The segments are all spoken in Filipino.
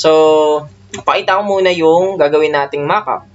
So, pakita ko muna yung gagawin nating mockup.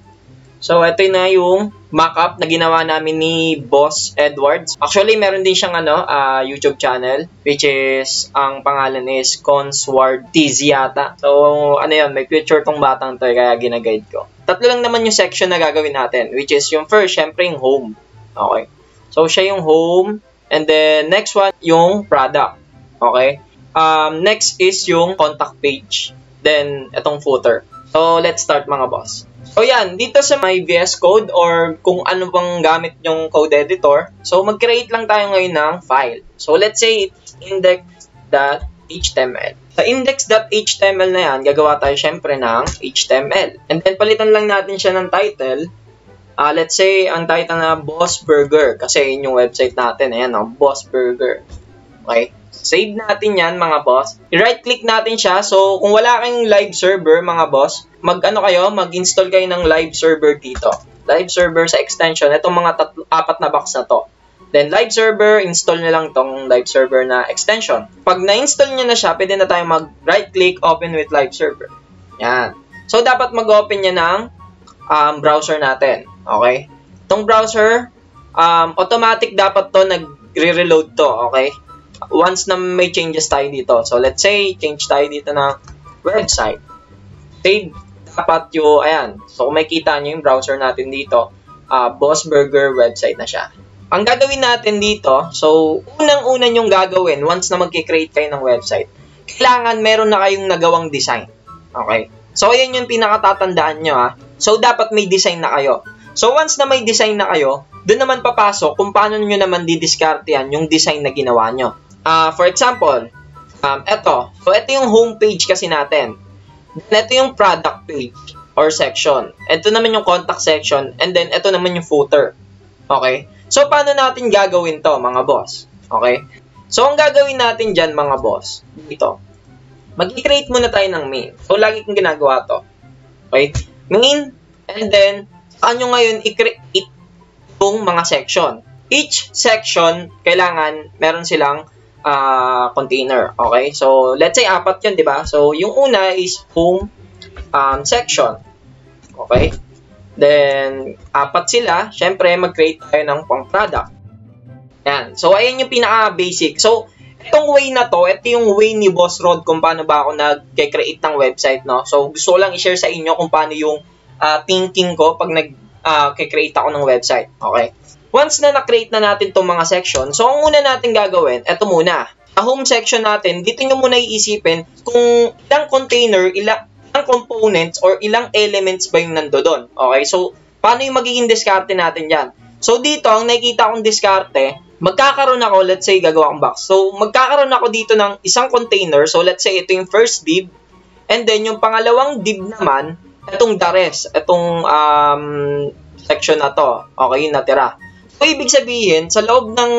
So, ito na yung mockup na ginawa namin ni Boss Edwards. Actually, meron din siyang ano, uh, YouTube channel, which is, ang pangalan is Consward TZ yata. So, ano yun, may future tong batang to, kaya ginaguide ko. Tatlo lang naman yung section na gagawin natin, which is yung first, syempre yung home. Okay. So, siya yung home, and then next one, yung product. Okay. Um, next is yung contact page. Then, itong footer. So, let's start mga boss. So yan, dito sa my VS Code or kung ano bang gamit yung code editor, so mag-create lang tayo ngayon ng file. So let's say it's index.html. Sa index.html na yan, gagawa tayo syempre ng HTML. And then palitan lang natin siya ng title. Uh, let's say ang title na Boss Burger kasi yun yung website natin. Ayan, no? Boss Burger. Okay? Save natin yan, mga boss. I-right click natin siya. So, kung wala kayong live server, mga boss, mag-ano kayo, mag-install kayo ng live server dito. Live server sa extension. Itong mga tatlo, apat na box na to. Then, live server, install nyo lang tong live server na extension. Pag na-install nyo na siya, pwede na tayo mag-right click, open with live server. Yan. So, dapat mag-open niya ng um, browser natin. Okay? Itong browser, um, automatic dapat to nag-reload to. Okay? Once na may changes tayo dito. So, let's say, change tayo dito ng website. Save dapat yung, ayan. So, kung makita nyo yung browser natin dito, uh, Boss Burger website na siya. Ang gagawin natin dito, so, unang-una yung gagawin once na magkikreate kayo ng website, kailangan meron na kayong nagawang design. Okay? So, ayan yung pinakatatandaan nyo ha. So, dapat may design na kayo. So, once na may design na kayo, doon naman papasok kung paano nyo naman didiskartehan yung design na ginawa nyo. Uh, for example, um, ito. So, ito yung homepage kasi natin. Then, ito yung product page or section. Ito naman yung contact section. And then, ito naman yung footer. Okay? So, paano natin gagawin to, mga boss? Okay? So, ang gagawin natin dyan, mga boss, dito, mag-create muna tayo ng main. So, lagi kong ginagawa to. Okay? Main, and then, saan nyo ngayon i-create itong mga section. Each section, kailangan meron silang uh, container. Okay? So, let's say apat yun, di ba? So, yung una is home um, section. Okay? Then, apat sila. Siyempre, mag-create tayo ng pang product. Yan. So, ayan yung pinaka-basic. So, itong way na to, ito yung way ni Boss Rod kung paano ba ako nag-create ng website, no? So, gusto lang i-share sa inyo kung paano yung uh, thinking ko pag nag-create uh, ako ng website. Okay? Once na na-create na natin itong mga section, so ang una natin gagawin, eto muna. Sa home section natin, dito nyo muna iisipin kung ilang container, ilang, components, or ilang elements ba yung nando. Okay, so paano yung magiging diskarte natin dyan? So dito, ang nakikita kong diskarte, magkakaroon ako, let's say, gagawa kong box. So magkakaroon ako dito ng isang container. So let's say, ito yung first div. And then, yung pangalawang div naman, itong the rest, itong um, section na to. Okay, yung natira. So, ibig sabihin, sa loob ng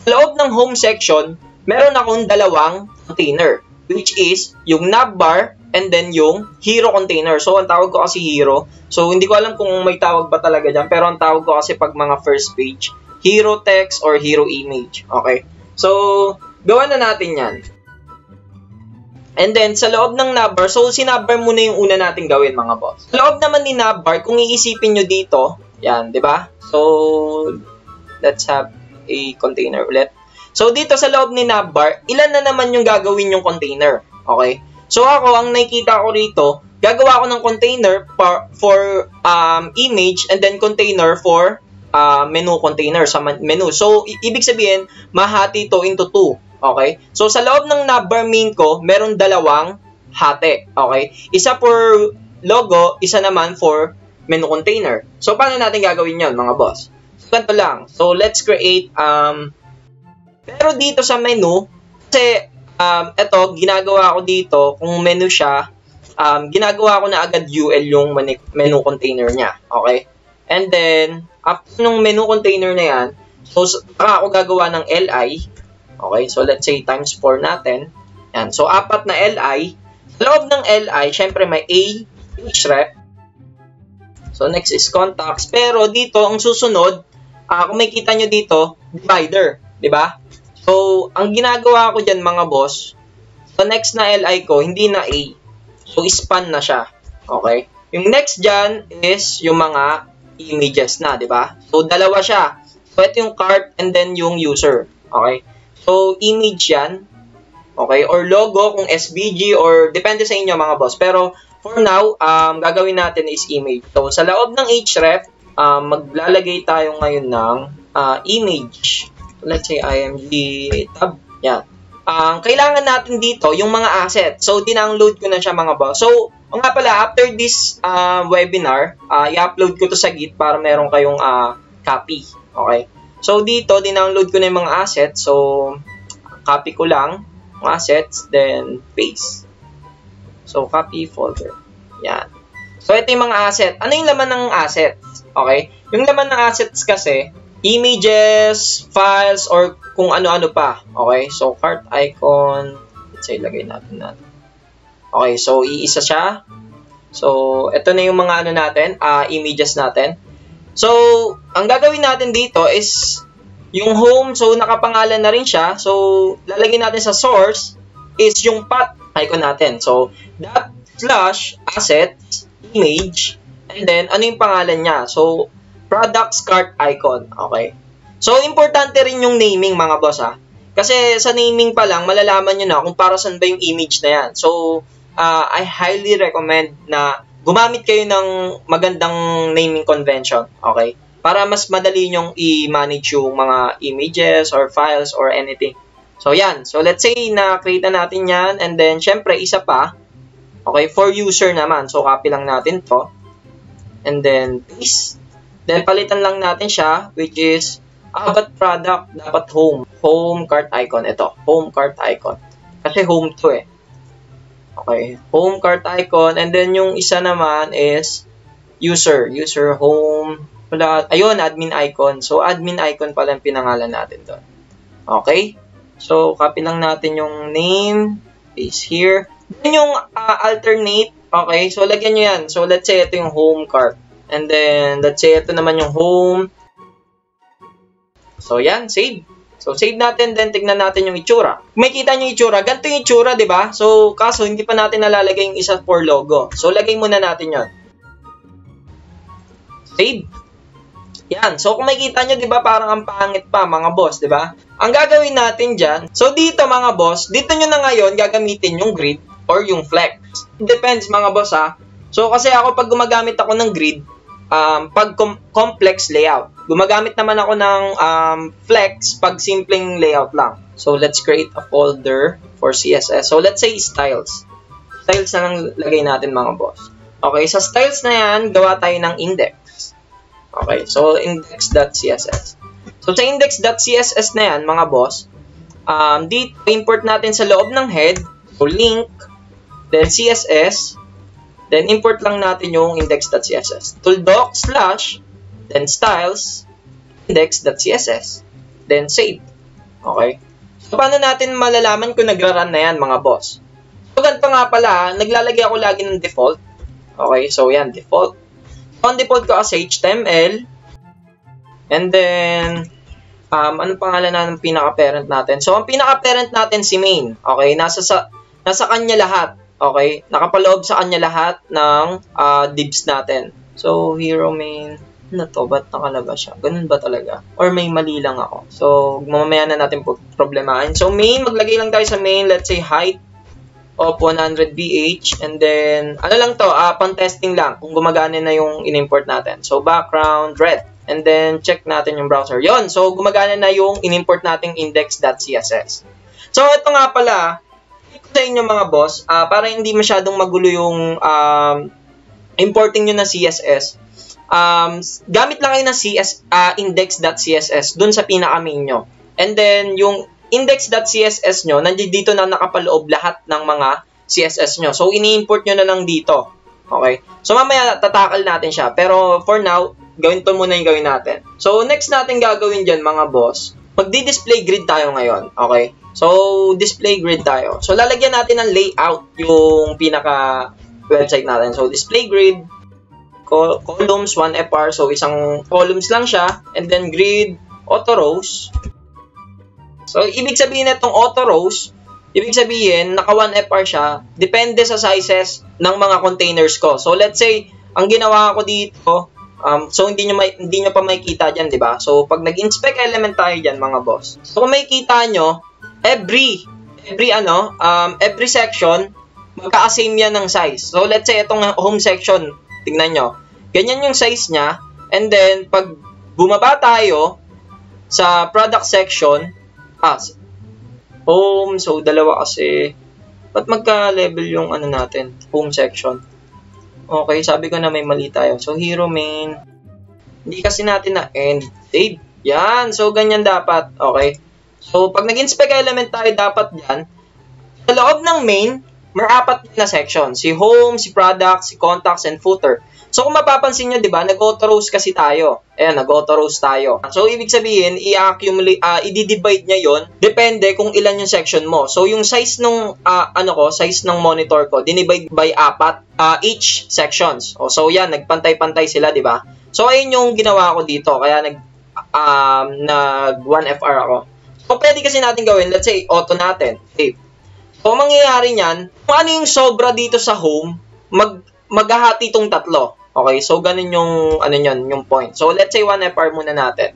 sa loob ng home section, meron akong dalawang container, which is yung navbar and then yung hero container. So, ang tawag ko kasi hero. So, hindi ko alam kung may tawag ba talaga dyan, pero ang tawag ko kasi pag mga first page, hero text or hero image. Okay? So, gawa na natin yan. And then, sa loob ng navbar, so sinavbar muna yung una natin gawin mga boss. Sa loob naman ni navbar, kung iisipin nyo dito, yan, di ba? So, let's have a container ulit. So, dito sa loob ni navbar, ilan na naman yung gagawin yung container. Okay? So, ako, ang nakikita ko rito, gagawa ko ng container for, for um, image and then container for uh, menu container sa menu. So, ibig sabihin, mahati to into two. Okay? So, sa loob ng navbar main ko, meron dalawang hati. Okay? Isa for logo, isa naman for menu container. So, paano natin gagawin yon mga boss? Ganito lang. So, let's create, um, pero dito sa menu, kasi, um, ito, ginagawa ko dito, kung menu siya, um, ginagawa ko na agad UL yung menu container niya. Okay? And then, after nung menu container na yan, so, saka ako gagawa ng LI. Okay? So, let's say times 4 natin. Yan. So, apat na LI. Sa loob ng LI, syempre may A, href. So, next is contacts. Pero dito, ang susunod, uh, kung makita nyo dito, divider, di ba? So, ang ginagawa ko dyan mga boss, sa next na LI ko, hindi na A. So, span na siya. Okay? Yung next dyan is yung mga images na, di ba? So, dalawa siya. So, ito yung cart and then yung user. Okay? So, image yan. Okay? Or logo kung SVG or depende sa inyo mga boss. Pero, for now, um, gagawin natin is image. So, sa loob ng href, um, maglalagay tayo ngayon ng uh, image. Let's say IMG tab. Yan. Ang um, kailangan natin dito, yung mga asset. So, dinownload ko na siya mga boss. So, o nga pala, after this uh, webinar, uh, i-upload ko to sa Git para meron kayong uh, copy. Okay? So, dito, dinownload ko na yung mga assets. So, copy ko lang mga assets, then paste. So, copy folder. Yan. So, ito yung mga asset. Ano yung laman ng assets? Okay? Yung laman ng assets kasi, images, files, or kung ano-ano pa. Okay? So, cart icon. Let's say, lagay natin natin. Okay, so, iisa siya. So, ito na yung mga ano natin, uh, images natin. So, ang gagawin natin dito is yung home, so nakapangalan na rin siya. So, lalagyan natin sa source is yung path icon natin. So, dot slash assets image and then ano yung pangalan niya? So, products cart icon. Okay. So, importante rin yung naming mga boss ha. Kasi sa naming pa lang, malalaman nyo na kung para saan ba yung image na yan. So, uh, I highly recommend na gumamit kayo ng magandang naming convention. Okay? Para mas madali nyong i-manage yung mga images or files or anything. So, yan. So, let's say na create na natin yan and then, syempre, isa pa. Okay, for user naman. So, copy lang natin to. And then, paste. Then, palitan lang natin siya, which is, ah, but product, dapat home. Home cart icon. Ito, home cart icon. Kasi home to eh. Okay, home cart icon. And then, yung isa naman is user. User home. Wala, ayun, admin icon. So, admin icon pala yung pinangalan natin doon. Okay? So, copy lang natin yung name. Paste here. Then, yung uh, alternate. Okay? So, lagyan nyo yan. So, let's say ito yung home cart. And then, let's say ito naman yung home. So, yan. Save. So, save natin, then tignan natin yung itsura. Kung makita nyo yung itsura, ganito yung itsura, di ba? So, kaso hindi pa natin nalalagay yung isa for logo. So, lagay muna natin yon. Save. Yan. So, kung makita nyo, di ba, parang ang pangit pa, mga boss, di ba? Ang gagawin natin dyan, so dito, mga boss, dito nyo na ngayon gagamitin yung grid or yung flex. Depends, mga boss, ha? So, kasi ako, pag gumagamit ako ng grid, um, pag com- complex layout. Gumagamit naman ako ng um, flex pag simpleng layout lang. So, let's create a folder for CSS. So, let's say styles. Styles na lang lagay natin mga boss. Okay, sa styles na yan, gawa tayo ng index. Okay, so index.css. So, sa index.css na yan, mga boss, um, dito, import natin sa loob ng head, so link, then CSS, Then, import lang natin yung index.css. Tooldoc slash, then styles, index.css. Then, save. Okay? So, paano natin malalaman kung nagra-run na yan, mga boss? So, ganito nga pala, naglalagay ako lagi ng default. Okay, so yan, default. So, ang default ko as HTML. And then, um, ano pangalan na ng pinaka-parent natin? So, ang pinaka-parent natin si main. Okay, nasa, sa, nasa kanya lahat. Okay? Nakapaloob sa kanya lahat ng uh, divs natin. So, hero main, ano to? Ba't nakalabas siya? Ganun ba talaga? Or may mali lang ako? So, mamaya na natin po problemahin. So, main, maglagay lang tayo sa main, let's say height of 100 BH. And then, ano lang to, uh, pang-testing lang kung gumagana na yung in-import natin. So, background, red. And then, check natin yung browser. Yon so gumagana na yung in-import nating index.css. So, ito nga pala, sa inyo mga boss, uh, para hindi masyadong magulo yung um, importing nyo na CSS, um, gamit lang kayo ng CS, uh, index.css dun sa pinaka-main nyo. And then, yung index.css nyo, nandiyan dito na nakapaloob lahat ng mga CSS nyo. So, ini-import nyo na lang dito. Okay? So, mamaya tatakal natin siya. Pero, for now, gawin to muna yung gawin natin. So, next natin gagawin dyan, mga boss, magdi-display grid tayo ngayon. Okay? So, display grid tayo. So, lalagyan natin ng layout yung pinaka website natin. So, display grid, col columns, 1FR. So, isang columns lang siya. And then, grid, auto rows. So, ibig sabihin na itong auto rows, Ibig sabihin, naka 1FR siya, depende sa sizes ng mga containers ko. So, let's say, ang ginawa ko dito, um, so hindi nyo, may, hindi nyo pa makikita dyan, di ba? So, pag nag-inspect element tayo dyan, mga boss. So, kung makikita nyo, every, every ano, um, every section, magka-same yan ng size. So, let's say, itong home section, tignan nyo, ganyan yung size niya, and then, pag bumaba tayo sa product section, ah, home, so dalawa kasi, ba't magka-level yung ano natin, home section? Okay, sabi ko na may mali tayo. So, hero main, hindi kasi natin na end, save. Yan, so ganyan dapat, okay? So, pag nag-inspect element tayo, dapat yan, sa loob ng main, may apat na section. Si home, si product, si contacts, and footer. So, kung mapapansin nyo, di ba, nag-auto-rows kasi tayo. Ayan, nag-auto-rows tayo. So, ibig sabihin, i-accumulate, uh, i-divide niya yon depende kung ilan yung section mo. So, yung size nung, uh, ano ko, size ng monitor ko, dinivide by apat, uh, each sections. O, so, yan, nagpantay-pantay sila, di ba? So, ayun yung ginawa ko dito. Kaya, nag, um, nag 1FR ako. So, pwede kasi natin gawin, let's say, auto natin. Save. So, mangyayari niyan, kung ano yung sobra dito sa home, mag, maghahati itong tatlo. Okay, so ganun yung, ano yun, yung point. So, let's say 1 FR muna natin.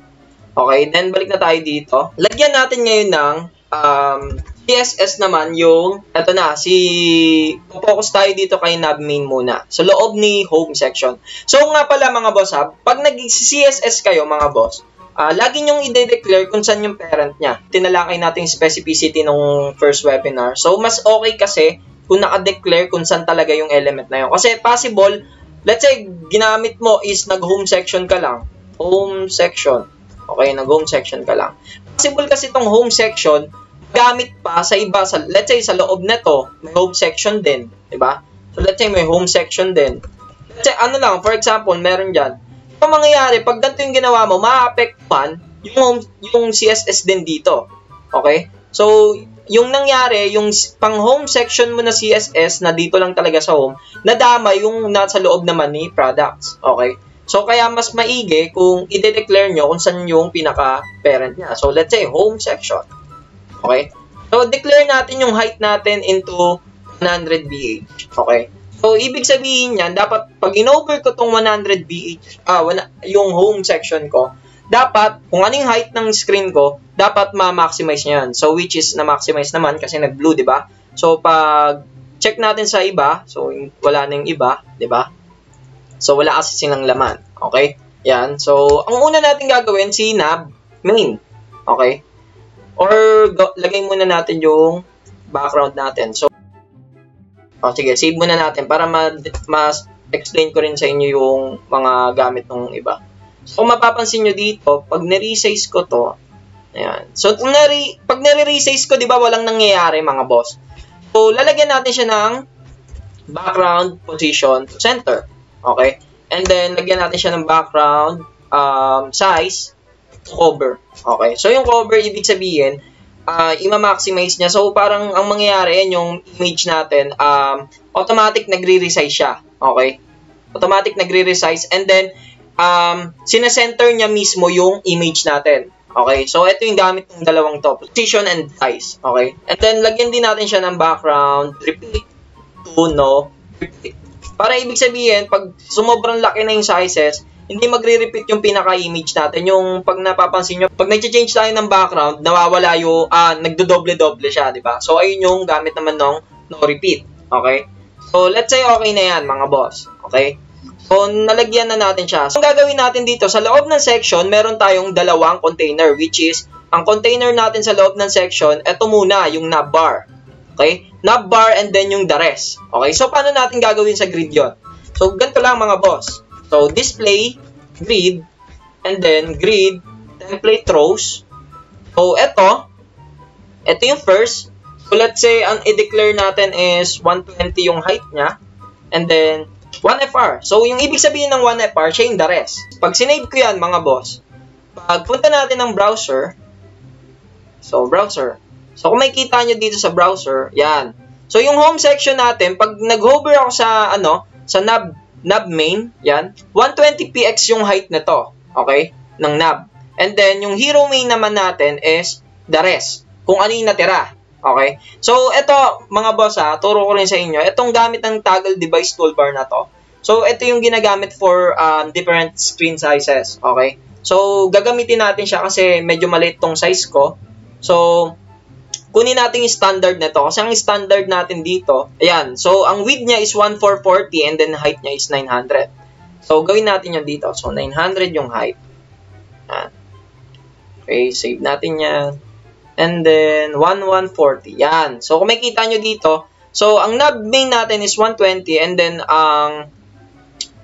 Okay, then balik na tayo dito. Lagyan natin ngayon ng um, CSS naman yung, eto na, si, focus tayo dito kay nav main muna. Sa loob ni home section. So, nga pala mga boss ha, pag nag-CSS kayo mga boss, uh, lagi nyong i-declare kung saan yung parent niya. Tinalakay natin specificity nung first webinar. So, mas okay kasi kung naka-declare kung saan talaga yung element na yun. Kasi possible, Let's say, ginamit mo is nag-home section ka lang. Home section. Okay, nag-home section ka lang. Possible kasi itong home section, gamit pa sa iba. Sa, let's say, sa loob na may home section din. Diba? So, let's say, may home section din. Let's say, ano lang, for example, meron dyan. Ang mangyayari, pag ganito yung ginawa mo, ma-apektuhan yung, yung CSS din dito. Okay? So, yung nangyari, yung pang home section mo na CSS na dito lang talaga sa home, nadama yung nasa loob naman ni products. Okay? So, kaya mas maigi kung i-declare nyo kung saan yung pinaka-parent niya. So, let's say, home section. Okay? So, declare natin yung height natin into 100 BH. Okay? So, ibig sabihin yan, dapat pag in-over ko tong 100 BH, ah, yung home section ko, dapat, kung anong height ng screen ko, dapat ma-maximize niya yan. So, which is na-maximize naman kasi nag-blue, di ba? So, pag check natin sa iba, so, wala na yung iba, di ba? So, wala kasi silang laman. Okay? Yan. So, ang una natin gagawin, si nav main. Okay? Or, lagay muna natin yung background natin. So, oh, sige, save muna natin para ma-explain ko rin sa inyo yung mga gamit ng iba. So, kung mapapansin nyo dito, pag niresize ko to, ayan. So, kung nari, pag nare-resize ko, di ba, walang nangyayari, mga boss. So, lalagyan natin siya ng background position to center. Okay? And then, lagyan natin siya ng background um, size to cover. Okay? So, yung cover, ibig sabihin, uh, ima-maximize niya. So, parang ang mangyayari, yan yung image natin, um, automatic nagre-resize siya. Okay? Automatic nagre-resize. And then, um, sinecenter niya mismo yung image natin. Okay, so ito yung gamit ng dalawang to, position and size. Okay, and then lagyan din natin siya ng background, repeat to no, repeat. Para ibig sabihin, pag sumobrang laki na yung sizes, hindi magre-repeat yung pinaka-image natin. Yung pag napapansin nyo, pag nag-change tayo ng background, nawawala yung, ah, nagdo-doble-doble siya, di ba? So, ayun yung gamit naman ng no repeat. Okay? So, let's say okay na yan, mga boss. Okay? So, nalagyan na natin siya. So, ang gagawin natin dito, sa loob ng section, meron tayong dalawang container, which is, ang container natin sa loob ng section, ito muna, yung navbar. Okay? Navbar and then yung the rest. Okay? So, paano natin gagawin sa grid yon? So, ganito lang mga boss. So, display, grid, and then grid, template rows. So, ito, ito yung first. So, let's say, ang i-declare natin is 120 yung height niya. And then, 1FR. So, yung ibig sabihin ng 1FR, siya yung the rest. Pag sinave ko yan, mga boss, pag punta natin ng browser, so, browser. So, kung makikita nyo dito sa browser, yan. So, yung home section natin, pag nag-hover ako sa, ano, sa nav, nav main, yan, 120px yung height na to, okay, ng nav. And then, yung hero main naman natin is the rest, kung ano yung natira. Okay? So, ito, mga boss ha, turo ko rin sa inyo. Itong gamit ng toggle device toolbar na to. So, ito yung ginagamit for um, different screen sizes. Okay? So, gagamitin natin siya kasi medyo maliit tong size ko. So, kunin natin yung standard nito. Kasi ang standard natin dito, ayan. So, ang width niya is 1440 and then height niya is 900. So, gawin natin yun dito. So, 900 yung height. Ayan. Okay, save natin yan. And then, 1140. Yan. So, kung makita nyo dito, so, ang knob main natin is 120 and then, ang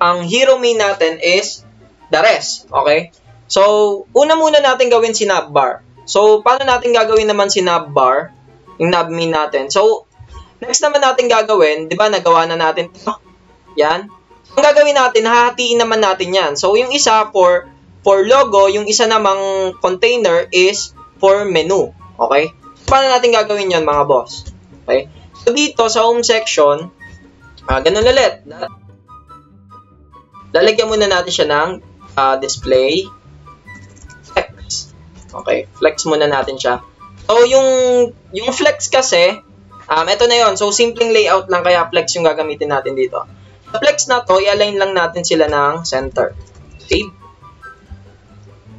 ang hero main natin is the rest. Okay? So, una muna natin gawin si knob bar. So, paano natin gagawin naman si knob bar? Yung knob main natin. So, next naman natin gagawin, di ba, nagawa na natin ito. Yan. Ang gagawin natin, hahatiin naman natin yan. So, yung isa for, for logo, yung isa namang container is for menu. Okay? Paano natin gagawin yon mga boss? Okay? So, dito sa home section, uh, ganun ulit. Lalagyan muna natin siya ng uh, display. Okay, flex muna natin siya. So, yung, yung flex kasi, um, ito na yon So, simpleng layout lang kaya flex yung gagamitin natin dito. Sa flex na to, i-align lang natin sila ng center. Save.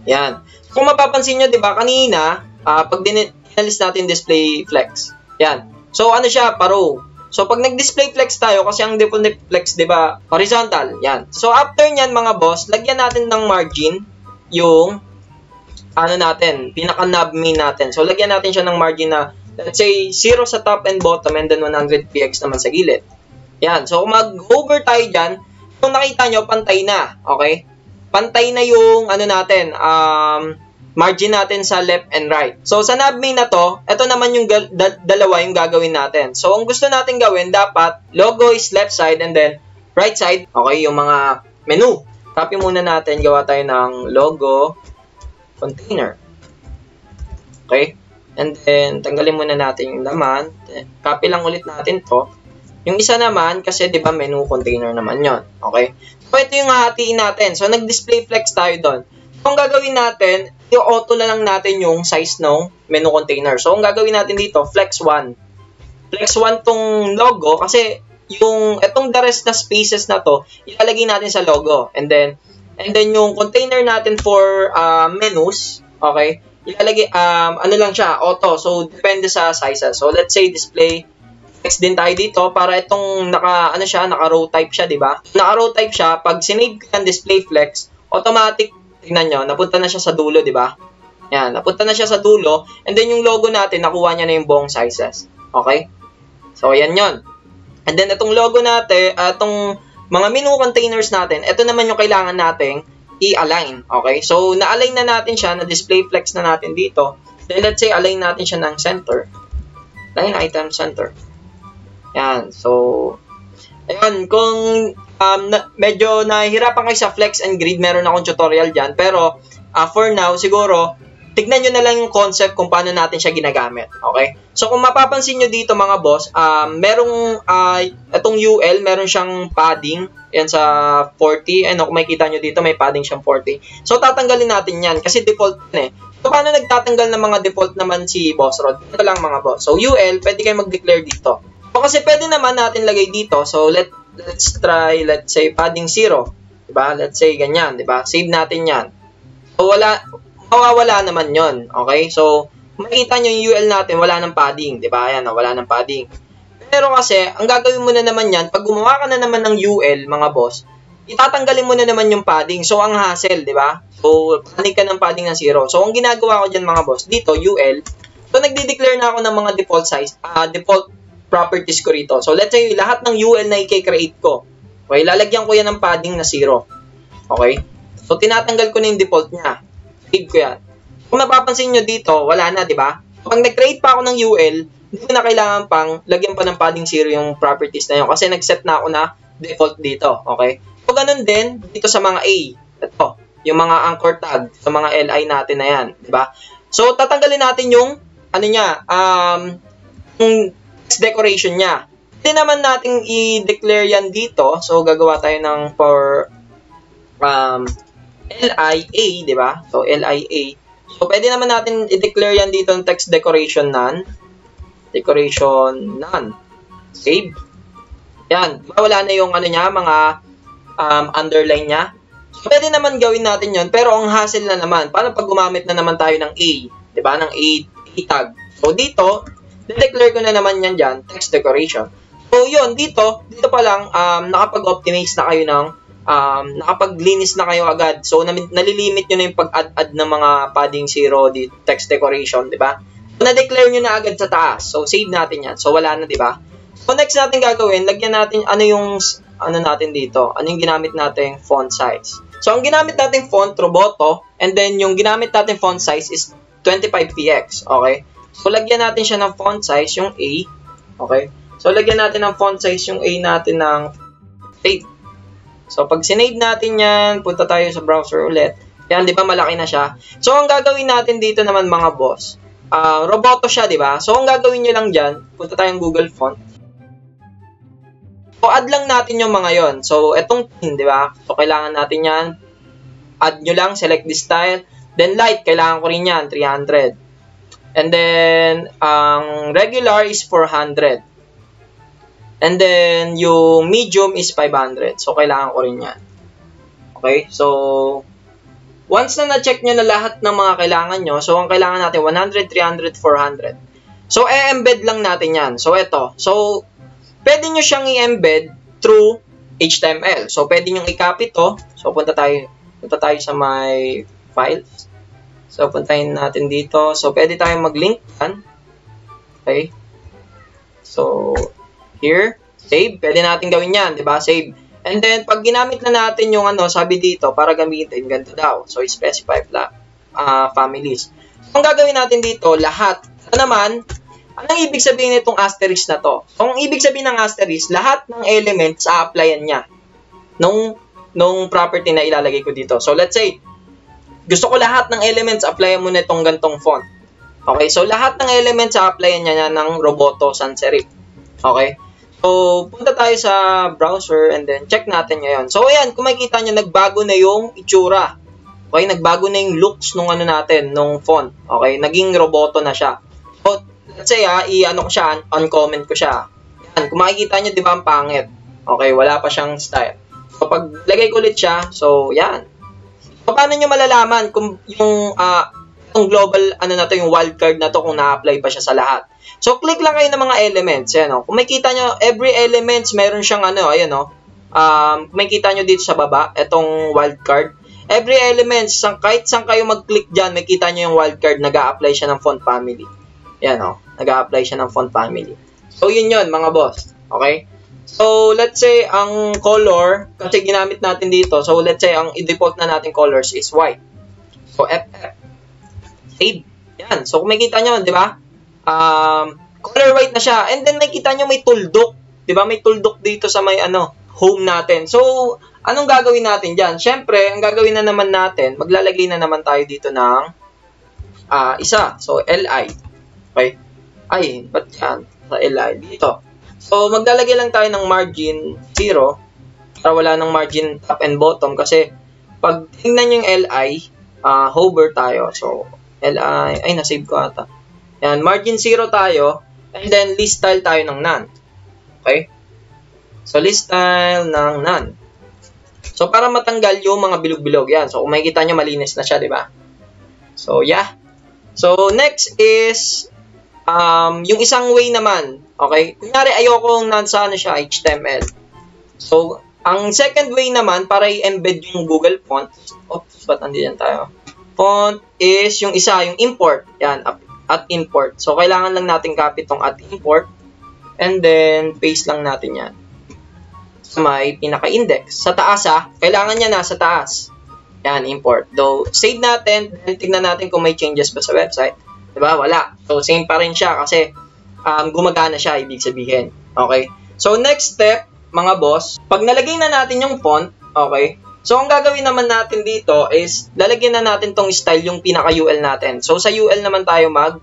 Yan. Kung mapapansin nyo, di ba, kanina, uh, pag dinalis natin display flex. Yan. So, ano siya? Paro. So, pag nag-display flex tayo, kasi ang default flex, di ba, horizontal. Yan. So, after nyan, mga boss, lagyan natin ng margin yung, ano natin, pinaka-knob main natin. So, lagyan natin siya ng margin na, let's say, 0 sa top and bottom, and then 100 px naman sa gilid. Yan. So, kung mag-hover tayo dyan, kung nakita nyo, pantay na. Okay? Pantay na yung, ano natin, um, margin natin sa left and right. So, sa knob main na to, ito naman yung da- dalawa yung gagawin natin. So, ang gusto natin gawin, dapat logo is left side and then right side, okay, yung mga menu. Copy muna natin, gawa tayo ng logo container. Okay? And then, tanggalin muna natin yung laman. Copy lang ulit natin to. Yung isa naman, kasi di ba menu container naman yon Okay? So, ito yung hahatiin natin. So, nag-display flex tayo doon. Kung gagawin natin, i-auto na lang natin yung size ng menu container. So, ang gagawin natin dito, flex 1. Flex 1 tong logo kasi yung itong the rest na spaces na to, ilalagay natin sa logo. And then, and then yung container natin for uh, menus, okay, ilalagay, um, ano lang siya, auto. So, depende sa sizes. So, let's say display flex din tayo dito para itong naka, ano siya, naka row type siya, di ba? Naka row type siya, pag sinave ko yung display flex, automatic tingnan nyo, napunta na siya sa dulo, di ba? Yan, napunta na siya sa dulo. And then yung logo natin, nakuha niya na yung buong sizes. Okay? So, yan yon. And then, itong logo natin, itong mga menu containers natin, ito naman yung kailangan nating i-align. Okay? So, na-align na natin siya, na-display flex na natin dito. Then, let's say, align natin siya ng center. Line item center. Yan. So, ayun, kung um, na, medyo nahihirapan kayo sa flex and grid, meron akong tutorial dyan. Pero, uh, for now, siguro, tignan nyo na lang yung concept kung paano natin siya ginagamit. Okay? So, kung mapapansin nyo dito mga boss, um, merong, uh, itong UL, meron siyang padding. Yan sa 40. Ano, kung makikita nyo dito, may padding siyang 40. So, tatanggalin natin yan kasi default yan eh. So, paano nagtatanggal ng mga default naman si Boss Rod? Ito lang mga boss. So, UL, pwede kayo mag-declare dito. So, kasi pwede naman natin lagay dito. So, let let's try, let's say, padding 0. Diba? Let's say, ganyan. Diba? Save natin yan. So, wala, mawawala naman yon Okay? So, makita nyo yung UL natin, wala ng padding. Diba? Ayan, wala ng padding. Pero kasi, ang gagawin mo na naman yan, pag gumawa ka na naman ng UL, mga boss, itatanggalin mo na naman yung padding. So, ang hassle, di ba? So, panig ka ng padding na 0. So, ang ginagawa ko dyan, mga boss, dito, UL, so, nagde-declare na ako ng mga default size, uh, default properties ko rito. So, let's say, lahat ng UL na i-create ko. Okay, lalagyan ko yan ng padding na 0. Okay? So, tinatanggal ko na yung default niya. Save ko yan. Kung napapansin nyo dito, wala na, di ba? Pag nag-create pa ako ng UL, hindi ko na kailangan pang lagyan pa ng padding 0 yung properties na yun kasi nag-set na ako na default dito. Okay? So, ganun din dito sa mga A. Ito, yung mga anchor tag sa mga LI natin na yan. Di ba? So, tatanggalin natin yung, ano niya, um, yung decoration niya. Pwede naman nating i-declare yan dito. So, gagawa tayo ng for um, LIA, di ba? So, LIA. So, pwede naman natin i-declare yan dito ng text decoration none. decoration none. Save. Yan. Wala na yung ano niya, mga um, underline niya. So, pwede naman gawin natin yon pero ang hassle na naman, paano pag gumamit na naman tayo ng A? ba diba? Ng A, A tag. So, dito, declare ko na naman yan dyan, text decoration. So, yun, dito, dito pa lang, um, nakapag-optimize na kayo ng, um, nakapaglinis na kayo agad. So, nalilimit nyo na yung pag-add-add ng mga padding zero, di, text decoration, di ba? So, na-declare nyo na agad sa taas. So, save natin yan. So, wala na, di ba? So, next natin gagawin, lagyan natin, ano yung, ano natin dito? Ano yung ginamit nating font size? So, ang ginamit nating font, Roboto, and then yung ginamit nating font size is 25px, okay? So, lagyan natin siya ng font size, yung A, okay? So, lagyan natin ng font size yung A natin ng save. So, pag sinave natin yan, punta tayo sa browser ulit. Yan, di ba, malaki na siya. So, ang gagawin natin dito naman mga boss, uh, roboto siya, di ba? So, ang gagawin nyo lang dyan, punta tayong Google Font. So, add lang natin yung mga yon. So, etong pin, di ba? So, kailangan natin yan. Add nyo lang, select this style. Then, light, kailangan ko rin yan, 300. And then, ang regular is 400. And then, yung medium is 500. So, kailangan ko rin yan. Okay? So, once na na-check nyo na lahat ng mga kailangan nyo, so, ang kailangan natin, 100, 300, 400. So, e-embed lang natin yan. So, ito. So, pwede nyo siyang i-embed through HTML. So, pwede nyo i-copy to. So, punta tayo, punta tayo sa my files. So, puntahin natin dito. So, pwede tayong mag-link yan. Okay? So, Here, save. Pwede natin gawin yan, di ba? Save. And then, pag ginamit na natin yung ano, sabi dito, para gamitin, ganito daw. So, specify uh, families. So, ang gagawin natin dito, lahat. Ito naman, anong ibig sabihin nitong asterisk na to? So, ang ibig sabihin ng asterisk, lahat ng elements, a-applyan niya nung, nung property na ilalagay ko dito. So, let's say, gusto ko lahat ng elements, applyan mo na itong gantong font. Okay, so lahat ng elements, a-applyan niya ng Roboto Sans Serif. Okay? So, punta tayo sa browser and then check natin ngayon. So, ayan, kung makikita nyo, nagbago na yung itsura. Okay, nagbago na yung looks nung ano natin, nung font. Okay, naging roboto na siya. So, let's say ha, i-ano ko siya, uncomment ko siya. Yan, kung makikita nyo, di ba, ang pangit. Okay, wala pa siyang style. So, pag lagay ko ulit siya, so, yan. So, paano nyo malalaman kung yung, uh, yung global, ano na to, yung wildcard na to, kung na-apply pa siya sa lahat? So, click lang kayo ng mga elements. Yan, oh. Kung makita nyo, every elements, meron siyang ano, ayan, oh. Um, makita nyo dito sa baba, itong wildcard. Every elements, sang, kahit saan kayo mag-click dyan, makita nyo yung wildcard, nag apply siya ng font family. Yan, oh. nag apply siya ng font family. So, yun yun, mga boss. Okay? So, let's say, ang color, kasi ginamit natin dito, so, let's say, ang default na natin colors is white. So, FF. Save. Yan. So, kung makita nyo, di ba? Um, color white na siya. And then makita nyo may tuldok. ba? May tuldok dito sa may ano, home natin. So, anong gagawin natin diyan? Syempre, ang gagawin na naman natin, maglalagay na naman tayo dito ng uh, isa. So, LI. Okay? Ay, ba't yan? Sa LI. Dito. So, maglalagay lang tayo ng margin 0 para wala ng margin top and bottom kasi pag tingnan yung LI, uh, ah, hover tayo. So, LI, ay, nasave ko ata. Yan, margin 0 tayo. And then, list style tayo ng none. Okay? So, list style ng none. So, para matanggal yung mga bilog-bilog. Yan. So, kung makikita nyo, malinis na siya, di ba? So, yeah. So, next is, um, yung isang way naman. Okay? Kunyari, ayoko nasa ano siya, HTML. So, ang second way naman, para i-embed yung Google font. Oops, ba't nandiyan tayo? Font is yung isa, yung import. Yan, at import. So, kailangan lang natin copy itong at import and then paste lang natin yan sa may pinaka-index. Sa taas ha, kailangan niya nasa taas. Yan, import. Though, save natin, then tignan natin kung may changes ba sa website. Diba? Wala. So, same pa rin siya kasi um, gumagana siya, ibig sabihin. Okay? So, next step, mga boss, pag nalagay na natin yung font, okay, So, ang gagawin naman natin dito is, lalagyan na natin tong style yung pinaka-UL natin. So, sa UL naman tayo mag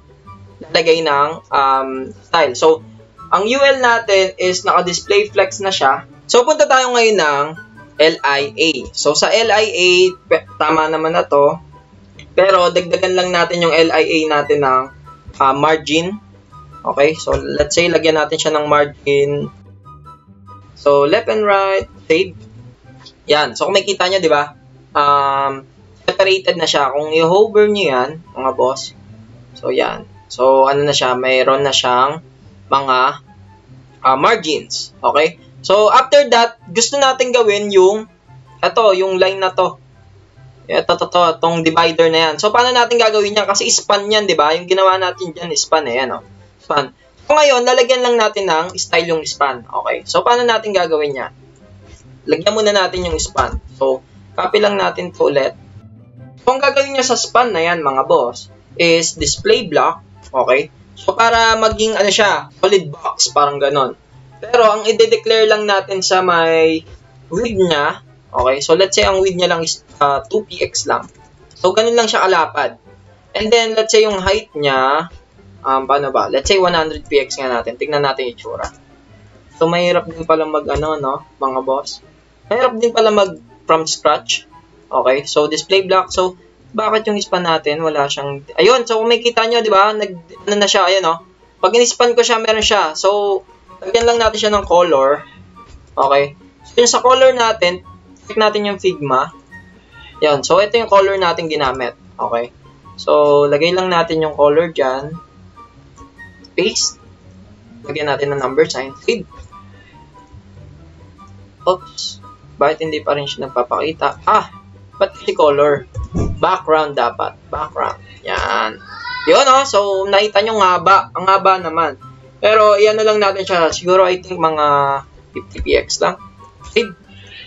lalagay ng um, style. So, ang UL natin is naka-display flex na siya. So, punta tayo ngayon ng LIA. So, sa LIA, tama naman na to. Pero, dagdagan lang natin yung LIA natin ng uh, margin Okay, so let's say lagyan natin siya ng margin. So left and right, shade. Yan. So kung makita nyo, di ba? Um, separated na siya. Kung i-hover nyo yan, mga boss. So yan. So ano na siya, mayroon na siyang mga uh, margins. Okay? So after that, gusto natin gawin yung ito, yung line na to. Ito, to, to, tong divider na yan. So, paano natin gagawin yan? Kasi span yan, di ba? Yung ginawa natin dyan, span eh, ano? Span. So, ngayon, lalagyan lang natin ng style yung span. Okay. So, paano natin gagawin yan? Lagyan muna natin yung span. So, copy lang natin to ulit. So, ang gagawin niya sa span na yan, mga boss, is display block. Okay. So, para maging, ano siya, solid box, parang ganon. Pero, ang i-declare lang natin sa may width niya, Okay, so let's say ang width niya lang is uh, 2px lang. So, ganun lang siya kalapad. And then, let's say yung height niya, um, paano ba? Let's say 100px nga natin. Tingnan natin yung itsura. So, mahirap din pala mag, ano, no, mga boss. Mahirap din pala mag from scratch. Okay, so display block. So, bakit yung span natin, wala siyang, ayun, so kung makikita nyo, di ba, nag, ano na siya, ayun, no. Pag in-span ko siya, meron siya. So, lagyan lang natin siya ng color. Okay. So, yung sa color natin, check natin yung Figma. Yan. So, ito yung color natin ginamit. Okay. So, lagay lang natin yung color dyan. Paste. Lagyan natin ng number sign. Save. Oops. Bakit hindi pa rin siya nagpapakita? Ah! Ba't kasi color? Background dapat. Background. Yan. Yun, oh. So, nakita nyo nga ba? Ang haba naman. Pero, iyan na lang natin siya. Siguro, I think, mga 50px lang. Save.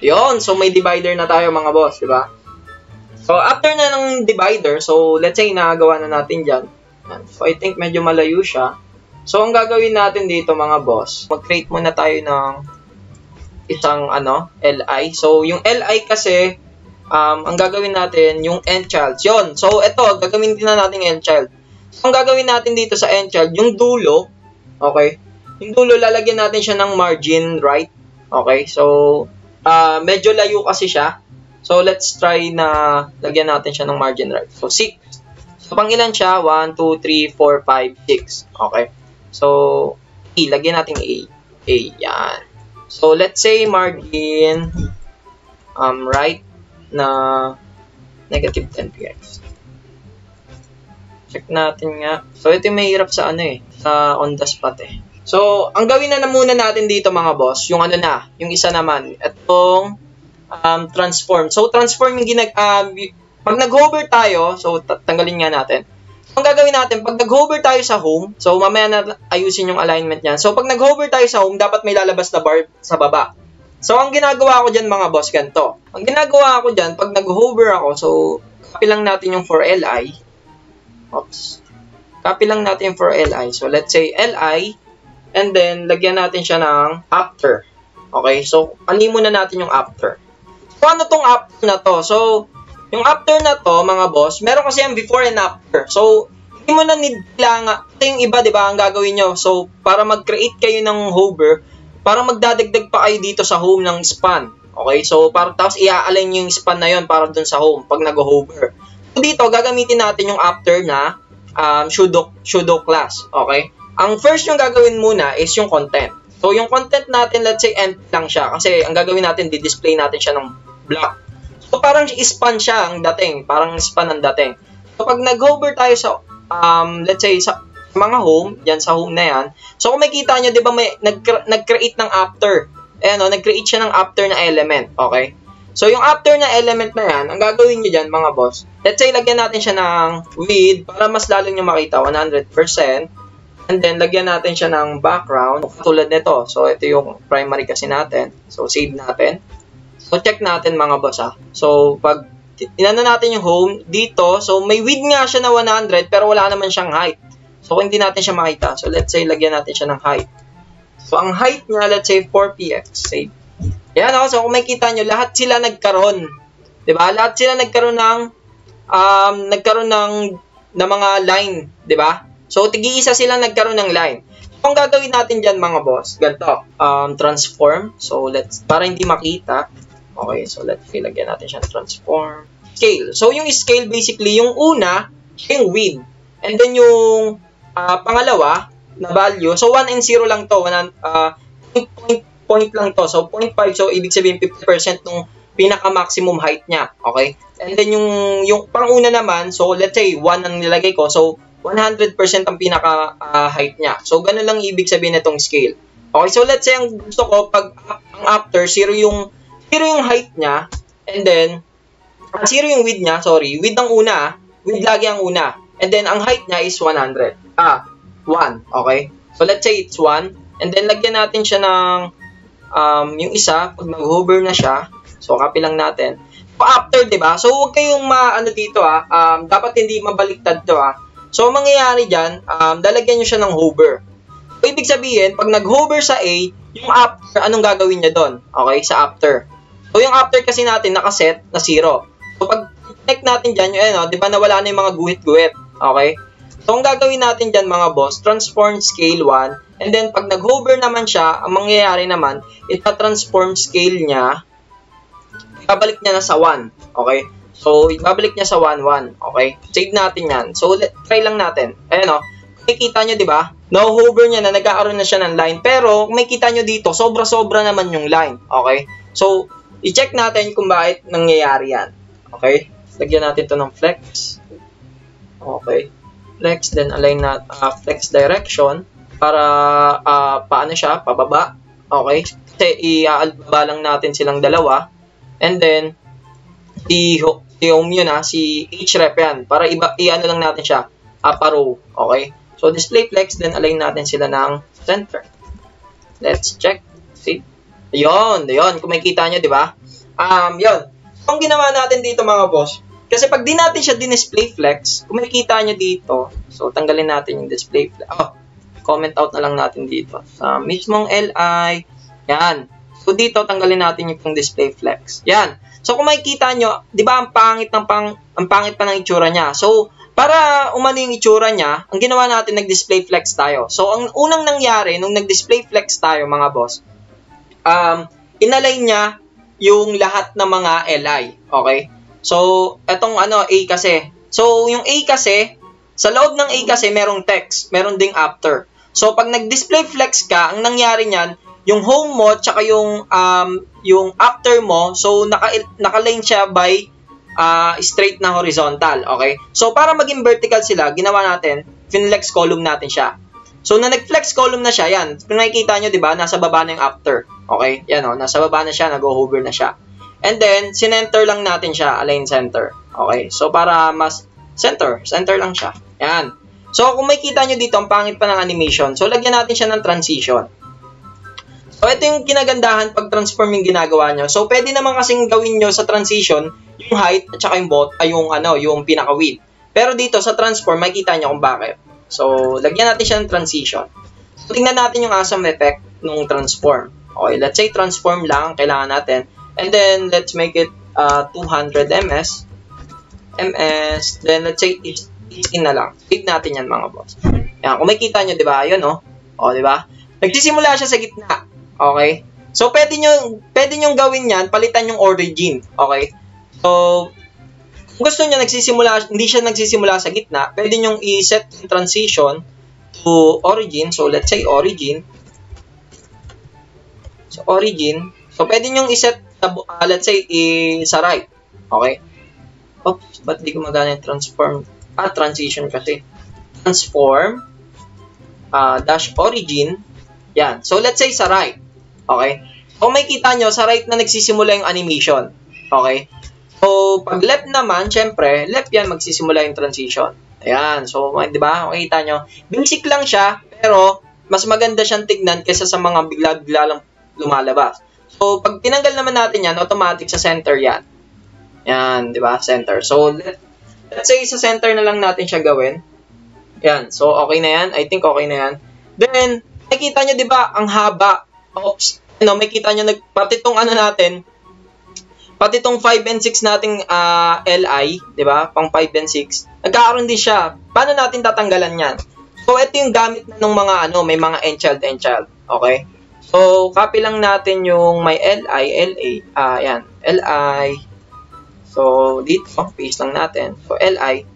Yon, so may divider na tayo mga boss, di ba? So after na ng divider, so let's say nagawa na natin diyan. So I think medyo malayo siya. So ang gagawin natin dito mga boss, mag-create muna tayo ng isang ano, LI. So yung LI kasi um, ang gagawin natin yung end child. Yon. So ito, gagawin din na natin end child. So ang gagawin natin dito sa end child, yung dulo, okay? Yung dulo lalagyan natin siya ng margin right. Okay? So uh, medyo layo kasi siya. So, let's try na lagyan natin siya ng margin right. So, 6. So, pang ilan siya? 1, 2, 3, 4, 5, 6. Okay. So, A. Lagyan natin A. A. Yan. So, let's say margin um, right na negative 10 px. Check natin nga. So, ito yung mahirap sa ano eh. Sa on the spot eh. So, ang gawin na, na muna natin dito mga boss, yung ano na, yung isa naman, itong um, transform. So, transform yung ginag... Um, pag nag-hover tayo, so tanggalin nga natin. Ang gagawin natin, pag nag-hover tayo sa home, so mamaya na ayusin yung alignment niyan. So, pag nag-hover tayo sa home, dapat may lalabas na bar sa baba. So, ang ginagawa ko dyan mga boss, ganito. Ang ginagawa ko dyan, pag nag-hover ako, so, copy lang natin yung for li. Oops. Copy lang natin yung for li. So, let's say li, And then, lagyan natin siya ng after. Okay? So, anin muna natin yung after. So, ano tong after na to? So, yung after na to, mga boss, meron kasi yung before and after. So, hindi mo na need kailangan. Ito yung iba, di ba, ang gagawin nyo. So, para mag-create kayo ng hover, para magdadagdag pa kayo dito sa home ng span. Okay? So, para tapos i-align yung span na yon para dun sa home pag nag-hover. So, dito, gagamitin natin yung after na um, pseudo, pseudo class. Okay? Ang first yung gagawin muna is yung content. So, yung content natin, let's say, empty lang siya. Kasi, ang gagawin natin, di-display natin siya ng block. So, parang span siya ang dating. Parang span ang dating. So, pag nag-hover tayo sa, um, let's say, sa mga home, yan sa home na yan. So, kung makita nyo, di ba, may nag-create ng after. Ayan, o, nag-create siya ng after na element. Okay? So, yung after na element na yan, ang gagawin nyo dyan, mga boss, let's say, lagyan natin siya ng width para mas lalo nyo makita, 100%. And then, lagyan natin siya ng background tulad nito. So, ito yung primary kasi natin. So, save natin. So, check natin mga boss ha. So, pag inano natin yung home dito, so may width nga siya na 100 pero wala naman siyang height. So, hindi natin siya makita. So, let's say, lagyan natin siya ng height. So, ang height niya, let's say, 4px. Save. Yan ako. So, kung makikita nyo, lahat sila nagkaroon. ba diba? Lahat sila nagkaroon ng um, nagkaroon ng, ng mga line. ba diba? So, tigi-isa sila nagkaroon ng line. Kung gagawin natin dyan mga boss, ganito, um, transform. So, let's, para hindi makita. Okay, so let's lagyan natin siya transform. Scale. So, yung scale, basically, yung una, yung width. And then, yung uh, pangalawa, na value. So, 1 and 0 lang to. 1, uh, point, point, point lang to. So, 0.5. So, ibig sabihin 50% nung pinaka-maximum height niya. Okay? And then, yung, yung panguna naman, so, let's say, 1 ang nilagay ko. So, 100% ang pinaka-height uh, niya. So, ganun lang ibig sabihin nitong scale. Okay, so let's say ang gusto ko, pag ang after, 0 yung, 0 yung height niya, and then, uh, 0 yung width niya, sorry, width ang una, width lagi ang una. And then, ang height niya is 100. Ah, 1. Okay? So, let's say it's 1. And then, lagyan natin siya ng um, yung isa, pag nag-hover na siya, so, copy lang natin. So, after, di ba? So, huwag kayong maano dito, ah. Um, dapat hindi mabaliktad to, ah. So, mangyayari dyan, um, dalagyan nyo siya ng hover. So, ibig sabihin, pag nag-hover sa A, yung after, anong gagawin niya doon? Okay, sa after. So, yung after kasi natin, nakaset na 0. So, pag connect natin dyan, yung ano, di ba nawala na yung mga guhit-guhit? Okay? So, ang gagawin natin dyan mga boss, transform scale 1. And then, pag nag-hover naman siya, ang mangyayari naman, ita-transform scale niya, ibabalik niya na sa 1. Okay? So, ibabalik niya sa 1, 1. Okay? Save natin yan. So, let, try lang natin. Ayan o. Makikita nyo, di ba? No-hover niya na, nagkakaroon na siya ng line. Pero, kung makikita nyo dito, sobra-sobra naman yung line. Okay? So, i-check natin kung bakit nangyayari yan. Okay? Lagyan natin to ng flex. Okay. Flex, then align na uh, flex direction para uh, paano siya, pababa. Okay. Kasi i-albaba lang natin silang dalawa. And then, si, si home yun ha, si href yan. Para i-ano lang natin siya, up arrow. Okay. So, display flex, then align natin sila ng center. Let's check. See? Ayun, ayun. Kung makikita nyo, di ba? Um, yun. So, ang ginawa natin dito mga boss, kasi pag di natin siya din-display flex, kung makikita nyo dito, so tanggalin natin yung display flex. Oh, comment out na lang natin dito. Sa mismong LI, yan. So dito, tanggalin natin yung display flex. Yan. So kung makikita nyo, di ba ang pangit, ng pang, ang pangit pa ng itsura niya. So, para umano yung itsura niya, ang ginawa natin, nag-display flex tayo. So, ang unang nangyari, nung nag-display flex tayo, mga boss, um, inalign niya yung lahat ng mga LI. Okay? So, etong ano, A kasi. So, yung A kasi, sa loob ng A kasi, merong text. Meron ding after. So, pag nag-display flex ka, ang nangyari niyan, yung home mo, tsaka yung, um, yung after mo, so, naka, naka-line siya by uh, straight na horizontal. Okay? So, para maging vertical sila, ginawa natin, finlex column natin siya. So, na nag-flex column na siya, yan. Kung nakikita nyo, di ba, nasa baba na yung after. Okay? Yan o, nasa baba na siya, nag-hover na siya. And then, sinenter lang natin siya, align center. Okay, so para mas center, center lang siya. Yan. So, kung makikita nyo dito, ang pangit pa ng animation. So, lagyan natin siya ng transition. So, ito yung kinagandahan pag transform yung ginagawa nyo. So, pwede naman kasing gawin nyo sa transition, yung height at saka yung bot, ay yung, ano, yung pinaka-width. Pero dito, sa transform, makikita nyo kung bakit. So, lagyan natin siya ng transition. So, tingnan natin yung awesome effect ng transform. Okay, let's say transform lang kailangan natin. And then, let's make it uh, 200 ms. ms. Then, let's say, it's, in na lang. Save natin yan, mga boss. Yan, kung makikita nyo, di ba? Ayun, no? O, di ba? Nagsisimula siya sa gitna. Okay? So, pwede nyo, pwede nyo gawin yan, palitan yung origin. Okay? So, kung gusto nyo nagsisimula, hindi siya nagsisimula sa gitna, pwede nyo i-set yung transition to origin. So, let's say origin. So, origin. So, pwede nyo i-set uh, let's say, i sa right. Okay? Oops, ba't di ko magana yung transform? Ah, transition kasi. Transform, uh, dash origin. Yan. So, let's say sa right. Okay? Kung may kita nyo, sa right na nagsisimula yung animation. Okay? So, pag left naman, syempre, left yan, magsisimula yung transition. Ayan. So, di ba? Makikita nyo. Basic lang siya, pero mas maganda siyang tignan kaysa sa mga bigla-bigla lang lumalabas. So, pag tinanggal naman natin yan, automatic sa center yan. Yan, di ba? Center. So, let, let's say sa center na lang natin siya gawin. Yan. So, okay na yan. I think okay na yan. Then, makikita nyo, di ba, ang haba. Oops. Ano, makikita nyo, pati itong ano natin, pati itong 5 and 6 nating uh, LI, di ba? Pang 5 and 6. Nagkakaroon din siya. Paano natin tatanggalan yan? So, ito yung gamit na ng mga ano, may mga end-child, end-child. Okay? So, copy lang natin yung may LI, LA, ah, yan, LI. So, dito, paste lang natin. So, LI.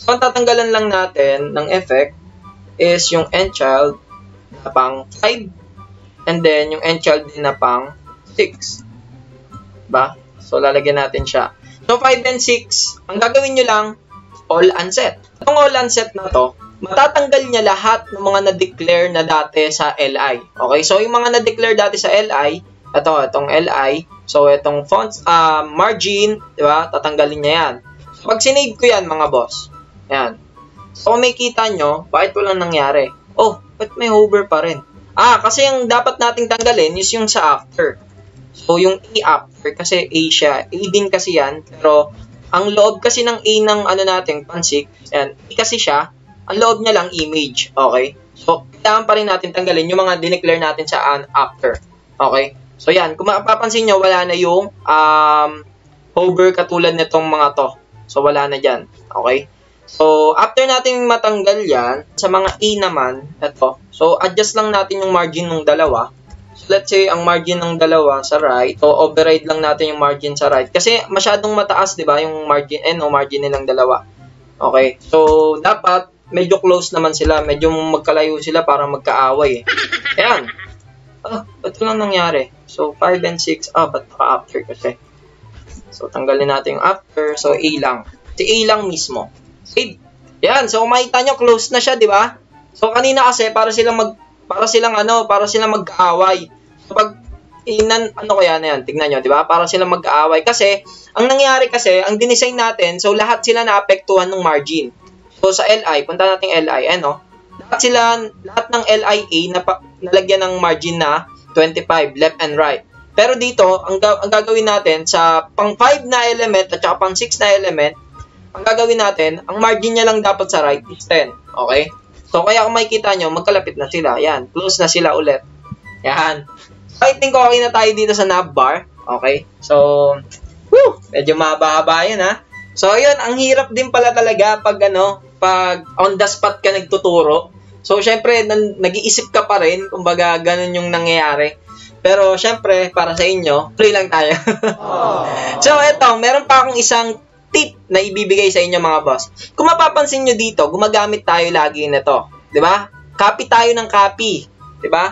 So, ang tatanggalan lang natin ng effect is yung end child na pang 5. And then, yung end child din na pang 6. Ba? So, lalagyan natin siya. So, 5 and 6, ang gagawin nyo lang, all unset. Itong all unset na to, matatanggal niya lahat ng mga na-declare na dati sa LI. Okay? So, yung mga na-declare dati sa LI, ito, itong LI, so, itong fonts, uh, margin, di ba? Tatanggalin niya yan. So, pag sinave ko yan, mga boss, yan. So, kung may kita nyo, bakit walang nangyari? Oh, ba't may hover pa rin? Ah, kasi yung dapat nating tanggalin is yung sa after. So, yung A after, kasi A siya. A din kasi yan, pero ang loob kasi ng A ng ano natin, pansik, yan, A kasi siya, ang loob niya lang image, okay? So, kailangan pa rin natin tanggalin yung mga dineclare natin sa an after, okay? So, yan, kung mapapansin nyo, wala na yung um, hover katulad nitong mga to. So, wala na dyan, okay? So, after natin matanggal yan, sa mga A naman, ito. So, adjust lang natin yung margin ng dalawa. Let's say, ang margin ng dalawa sa right. So, override lang natin yung margin sa right. Kasi, masyadong mataas, di ba, yung margin, eh, no, margin nilang dalawa. Okay. So, dapat, medyo close naman sila. Medyo magkalayo sila para magkaaway. Eh. Ayan. Ah, ba't lang nangyari? So, 5 and 6. Ah, ba't naka-after kasi? So, tanggalin natin yung after. So, A lang. Si A lang mismo. Save. So makita nyo, close na siya, di ba? So kanina kasi, para silang mag, para silang ano, para silang mag-aaway. So inan, ano kaya na yan, tignan nyo, di ba? Para silang mag-aaway. Kasi, ang nangyari kasi, ang dinesign natin, so lahat sila naapektuhan ng margin. So sa LI, punta natin LI, ano? Lahat sila, lahat ng LIA na nalagyan ng margin na 25, left and right. Pero dito, ang, ang gagawin natin, sa pang 5 na element at saka pang 6 na element, ang gagawin natin, ang margin niya lang dapat sa right is 10. Okay? So, kaya kung makikita nyo, magkalapit na sila. Yan, close na sila ulit. Yan. So, I think okay na tayo dito sa nav bar. Okay? So, whew, medyo mahaba-haba yan ha. So, yun, ang hirap din pala talaga pag ano, pag on the spot ka nagtuturo. So, syempre, nag-iisip ka pa rin, kumbaga, ganun yung nangyayari. Pero, syempre, para sa inyo, free lang tayo. so, eto, meron pa akong isang tip na ibibigay sa inyo mga boss. Kung mapapansin nyo dito, gumagamit tayo lagi nito. ba? Diba? Copy tayo ng copy. ba? Diba?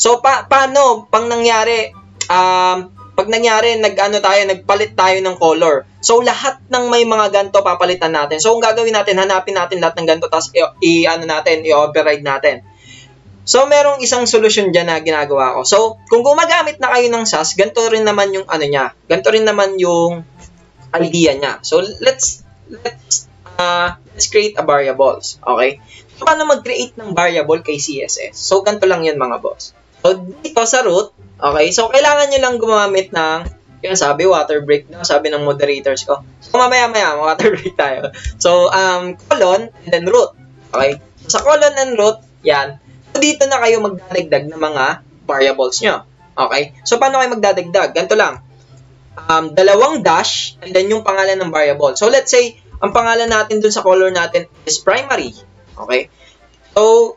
So, pa paano pang nangyari, um, pag nangyari, nag-ano tayo, nagpalit tayo ng color. So, lahat ng may mga ganto papalitan natin. So, kung gagawin natin, hanapin natin lahat ng ganto, tapos i-ano natin, i-override natin. So, merong isang solusyon dyan na ginagawa ko. So, kung gumagamit na kayo ng SAS, ganito rin naman yung ano niya. Ganito rin naman yung idea niya. So, let's, let's, uh, let's create a variables. Okay? So, paano mag-create ng variable kay CSS? So, ganito lang yan mga boss. So, dito sa root, okay, so kailangan nyo lang gumamit ng, yung sabi, water break na, sabi ng moderators ko. So, mamaya-maya, water break tayo. So, um, colon, and then root. Okay? So, sa colon and root, yan. So, dito na kayo magdadagdag ng mga variables nyo. Okay? So, paano kayo magdadagdag? Ganito lang um, dalawang dash and then yung pangalan ng variable. So let's say, ang pangalan natin dun sa color natin is primary. Okay? So,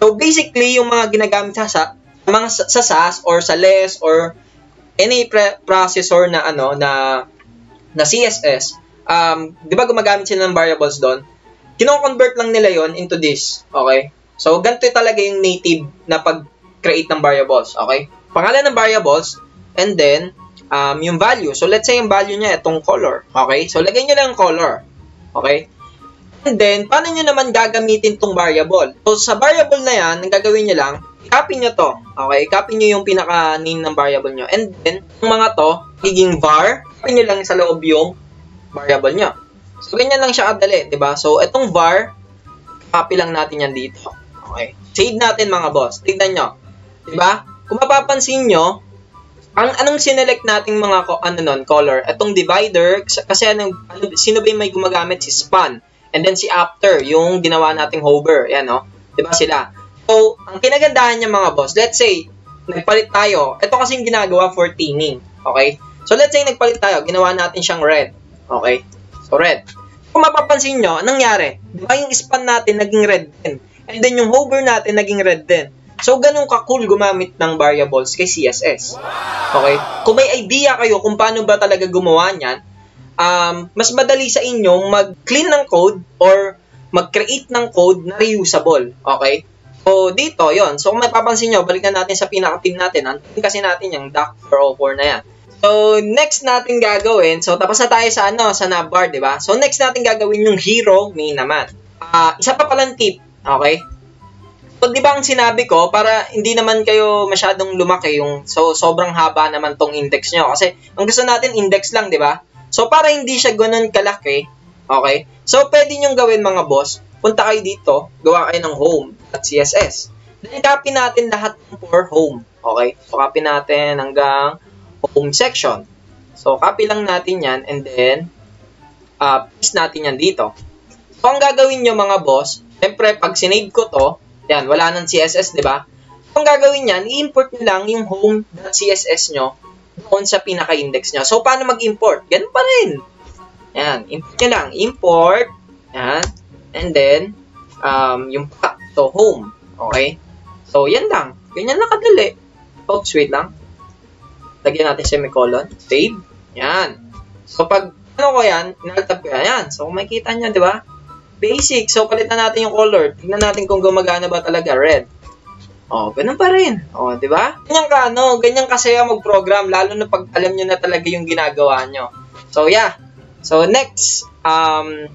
so basically, yung mga ginagamit sa, sa mga sa SAS or sa LESS or any pre- processor na ano na na CSS, um, 'di ba gumagamit sila ng variables doon? Kino-convert lang nila 'yon into this. Okay? So, ganito talaga yung native na pag-create ng variables. Okay? Pangalan ng variables, and then, um, yung value. So, let's say yung value niya itong color. Okay? So, lagay nyo lang color. Okay? And then, paano nyo naman gagamitin tong variable? So, sa variable na yan, ang gagawin nyo lang, copy nyo to. Okay? Copy nyo yung pinaka-name ng variable nyo. And then, yung mga to, higing var, copy nyo lang sa loob yung variable nyo. So, ganyan lang siya kadali, di ba? So, itong var, copy lang natin yan dito. Okay? Save natin mga boss. Tignan nyo. Di ba? Kung mapapansin nyo, ang anong sinelect nating mga ano nun, color? Itong divider, kasi anong, ano, sino ba yung may gumagamit? Si span. And then si after, yung ginawa nating hover. Yan, no? Diba sila? So, ang kinagandahan niya mga boss, let's say, nagpalit tayo. Ito kasi yung ginagawa for thinning. Okay? So, let's say, nagpalit tayo. Ginawa natin siyang red. Okay? So, red. Kung mapapansin nyo, anong nangyari? Diba yung span natin naging red din? And then yung hover natin naging red din. So, ganun ka-cool gumamit ng variables kay CSS. Okay? Kung may idea kayo kung paano ba talaga gumawa niyan, um, mas madali sa inyo mag-clean ng code or mag-create ng code na reusable. Okay? So, dito, yon So, kung mapapansin nyo, balikan natin sa pinaka-team natin. Team kasi natin yung Doc 404 na yan. So, next natin gagawin, so tapos na tayo sa ano, sa navbar, di ba? So, next natin gagawin yung hero main naman. Uh, isa pa palang tip, okay? So, di ba ang sinabi ko, para hindi naman kayo masyadong lumaki, yung so sobrang haba naman tong index nyo. Kasi, ang gusto natin, index lang, di ba? So, para hindi siya ganun kalaki, okay? So, pwede nyo gawin mga boss, punta kayo dito, gawa kayo ng home at CSS. Then, copy natin lahat for home, okay? So, copy natin hanggang home section. So, copy lang natin yan and then, uh, paste natin yan dito. So, ang gagawin nyo mga boss, syempre, pag sinave ko to, yan, wala nang CSS, di ba? Kung gagawin yan, i-import nyo lang yung home.css nyo doon sa pinaka-index nyo. So, paano mag-import? Ganun pa rin. Yan, import nyo lang. Import, yan, and then, um, yung path, so home. Okay? So, yan lang. Ganyan lang kadali. Oops, wait lang. Lagyan natin semicolon. Save. Yan. So, pag ano ko yan, inaltab ko yan. So, kung makikita nyo, di ba? Basic. So, palitan natin yung color. Tignan natin kung gumagana ba talaga red. Oh, ganun pa rin. Oh, di ba? Ganyan ka, ano, ganyan kasaya mag-program, lalo na pag alam nyo na talaga yung ginagawa nyo. So, yeah. So, next, um,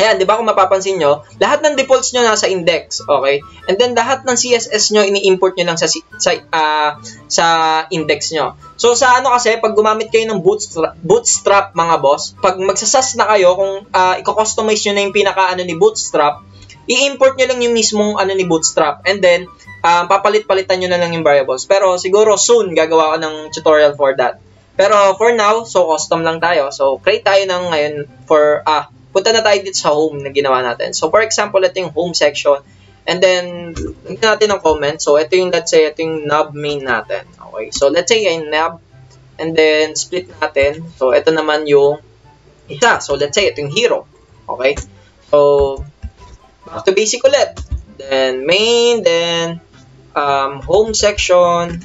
Ayan, di ba kung mapapansin nyo, lahat ng defaults nyo nasa index, okay? And then lahat ng CSS nyo, ini-import nyo lang sa, sa, uh, sa index nyo. So sa ano kasi, pag gumamit kayo ng bootstrap, bootstrap mga boss, pag magsasas na kayo, kung uh, i-customize nyo na yung pinaka-ano ni bootstrap, i-import nyo lang yung mismong ano ni bootstrap. And then, uh, papalit-palitan nyo na lang yung variables. Pero siguro soon, gagawa ko ng tutorial for that. Pero for now, so custom lang tayo. So create tayo ng ngayon for, ah, punta na tayo dito sa home na ginawa natin. So, for example, ito yung home section. And then, lagyan natin ng comment. So, ito yung, let's say, ito yung knob main natin. Okay. So, let's say, yung knob. And then, split natin. So, ito naman yung isa. So, let's say, ito yung hero. Okay. So, back to basic ulit. Then, main. Then, um, home section.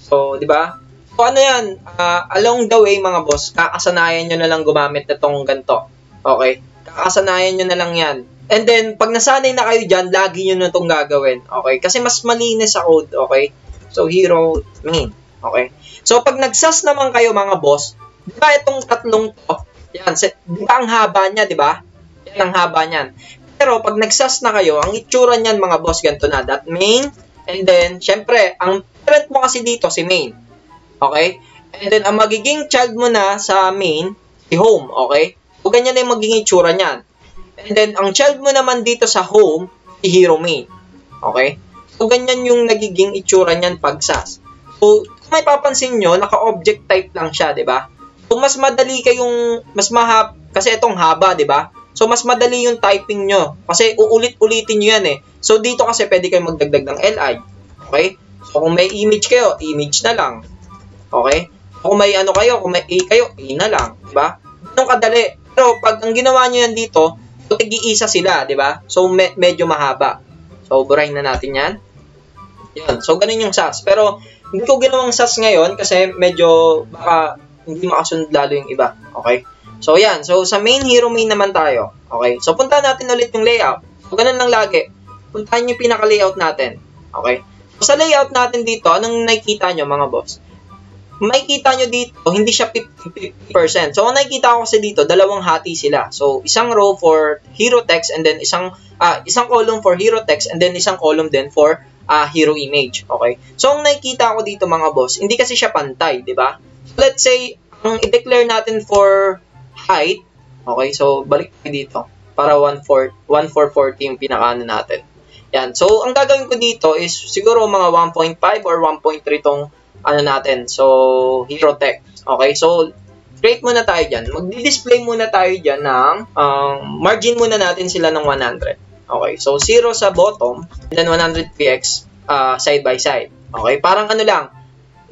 So, di ba? So, ano yan? Uh, along the way, mga boss, kakasanayan nyo na lang gumamit na itong ganito. Okay? Kakasanayan nyo na lang yan. And then, pag nasanay na kayo dyan, lagi nyo na itong gagawin. Okay? Kasi mas malinis sa code. Okay? So, hero main. Okay? So, pag nagsas naman kayo mga boss, di ba itong tatlong to, yan, di ba ang haba niya, di ba? Yan ang haba niyan. Pero pag nagsas na kayo, ang itsura niyan mga boss, ganito na. That main, and then, syempre, ang parent mo kasi dito, si main. Okay? And then, ang magiging child mo na sa main, si home. Okay? So, ganyan na yung magiging itsura niyan. And then, ang child mo naman dito sa home, si hero main. Okay? So, ganyan yung nagiging itsura niyan pag SAS. So, kung may papansin nyo, naka-object type lang siya, di ba? So, mas madali kayong, mas mahab, kasi itong haba, di ba? So, mas madali yung typing nyo. Kasi uulit-ulitin nyo yan eh. So, dito kasi pwede kayong magdagdag ng li. Okay? So, kung may image kayo, image na lang. Okay? kung may ano kayo, kung may A kayo, A na lang. Diba? Ganun kadali. Pero pag ang ginawa nyo yan dito, so tig-iisa sila, di ba? So me- medyo mahaba. So burahin na natin yan. Yan. So ganun yung SAS. Pero hindi ko ginawang SAS ngayon kasi medyo baka hindi makasunod lalo yung iba. Okay? So yan. So sa main hero main naman tayo. Okay? So punta natin ulit yung layout. So ganun lang lagi. Puntahan yung pinaka-layout natin. Okay? So sa layout natin dito, anong nakikita nyo mga boss? Makikita nyo dito, hindi siya 50%. So, ang nakikita ko kasi dito, dalawang hati sila. So, isang row for hero text and then isang uh, isang column for hero text and then isang column din for uh, hero image. Okay? So, ang nakikita ko dito mga boss, hindi kasi siya pantay, di ba? So, let's say, ang i-declare natin for height, okay, so balik tayo dito para 1.440 yung pinakaano natin. Yan. So, ang gagawin ko dito is siguro mga 1.5 or 1.3 tong ano natin. So, hero text. Okay, so, create muna tayo dyan. Magdi-display muna tayo dyan ng, um, margin muna natin sila ng 100. Okay, so 0 sa bottom, then 100 px uh, side by side. Okay, parang ano lang,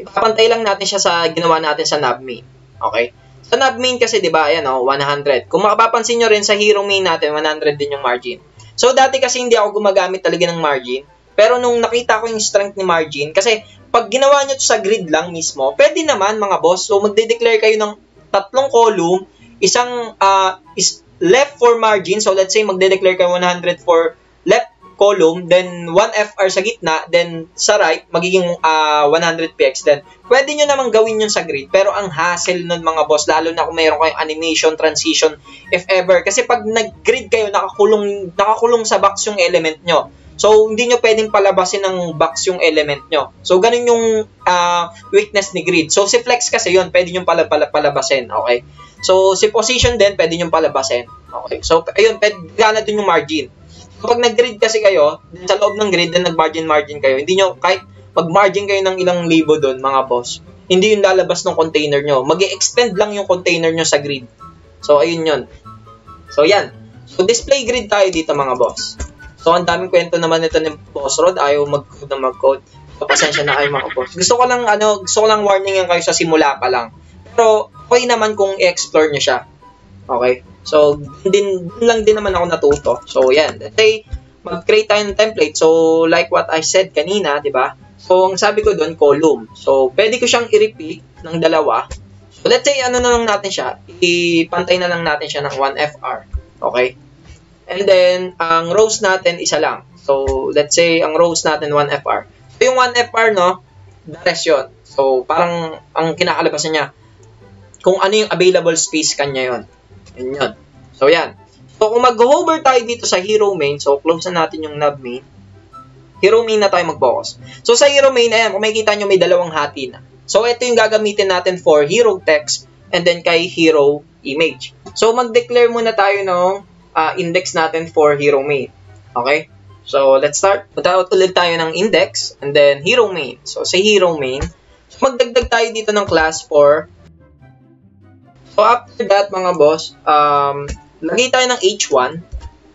ipapantay lang natin siya sa ginawa natin sa nav main. Okay, sa nav main kasi, di ba, ayan, oh, 100. Kung makapapansin nyo rin sa hero main natin, 100 din yung margin. So, dati kasi hindi ako gumagamit talaga ng margin. Pero nung nakita ko yung strength ni margin, kasi pag ginawa nyo sa grid lang mismo, pwede naman mga boss. So, magde-declare kayo ng tatlong column, isang uh, is left for margin. So, let's say magde-declare kayo 100 for left column, then 1FR sa gitna, then sa right, magiging uh, 100px din. Pwede nyo naman gawin yun sa grid, pero ang hassle nun mga boss, lalo na kung mayroon kayong animation, transition, if ever. Kasi pag nag-grid kayo, nakakulong, nakakulong sa box yung element nyo. So, hindi nyo pwedeng palabasin ng box yung element nyo. So, ganun yung uh, weakness ni grid. So, si flex kasi yun, pwede nyo pala, pala, palabasin, okay? So, si position din, pwede nyo palabasin. Okay? So, ayun, pwede, gana dun yung margin. Kapag nag-grid kasi kayo, sa loob ng grid, then nag-margin-margin kayo, hindi nyo, kahit mag-margin kayo ng ilang libo doon, mga boss, hindi yung lalabas ng container nyo. mag extend lang yung container nyo sa grid. So, ayun yun. So, yan. So, display grid tayo dito, mga boss. So, ang daming kwento naman ito ng boss Rod. Ayaw mag-code na mag-code. So, pasensya na kayo, mga boss. Gusto ko lang, ano, gusto ko lang warning kayo sa simula pa lang. Pero, okay naman kung i-explore nyo siya. Okay? So, din, din lang din naman ako natuto. So, yan. Let's say, mag-create tayo ng template. So, like what I said kanina, di ba? So, ang sabi ko doon, column. So, pwede ko siyang i-repeat ng dalawa. So, let's say, ano na lang natin siya. Ipantay na lang natin siya ng 1FR. Okay? And then, ang rows natin, isa lang. So, let's say, ang rows natin, 1FR. So, yung 1FR, no, the rest yun. So, parang, ang kinakalabasan niya, kung ano yung available space kanya yon yun yun. So, yan. So, kung mag-hover tayo dito sa hero main, so, close na natin yung nav main. Hero main na tayo mag-focus. So, sa hero main, ayan, kung makikita nyo, may dalawang hati na. So, ito yung gagamitin natin for hero text and then kay hero image. So, mag-declare muna tayo ng uh, index natin for hero main. Okay? So, let's start. Punta ulit tayo ng index and then hero main. So, sa hero main, magdagdag tayo dito ng class for So, after that, mga boss, um, lagay tayo ng H1.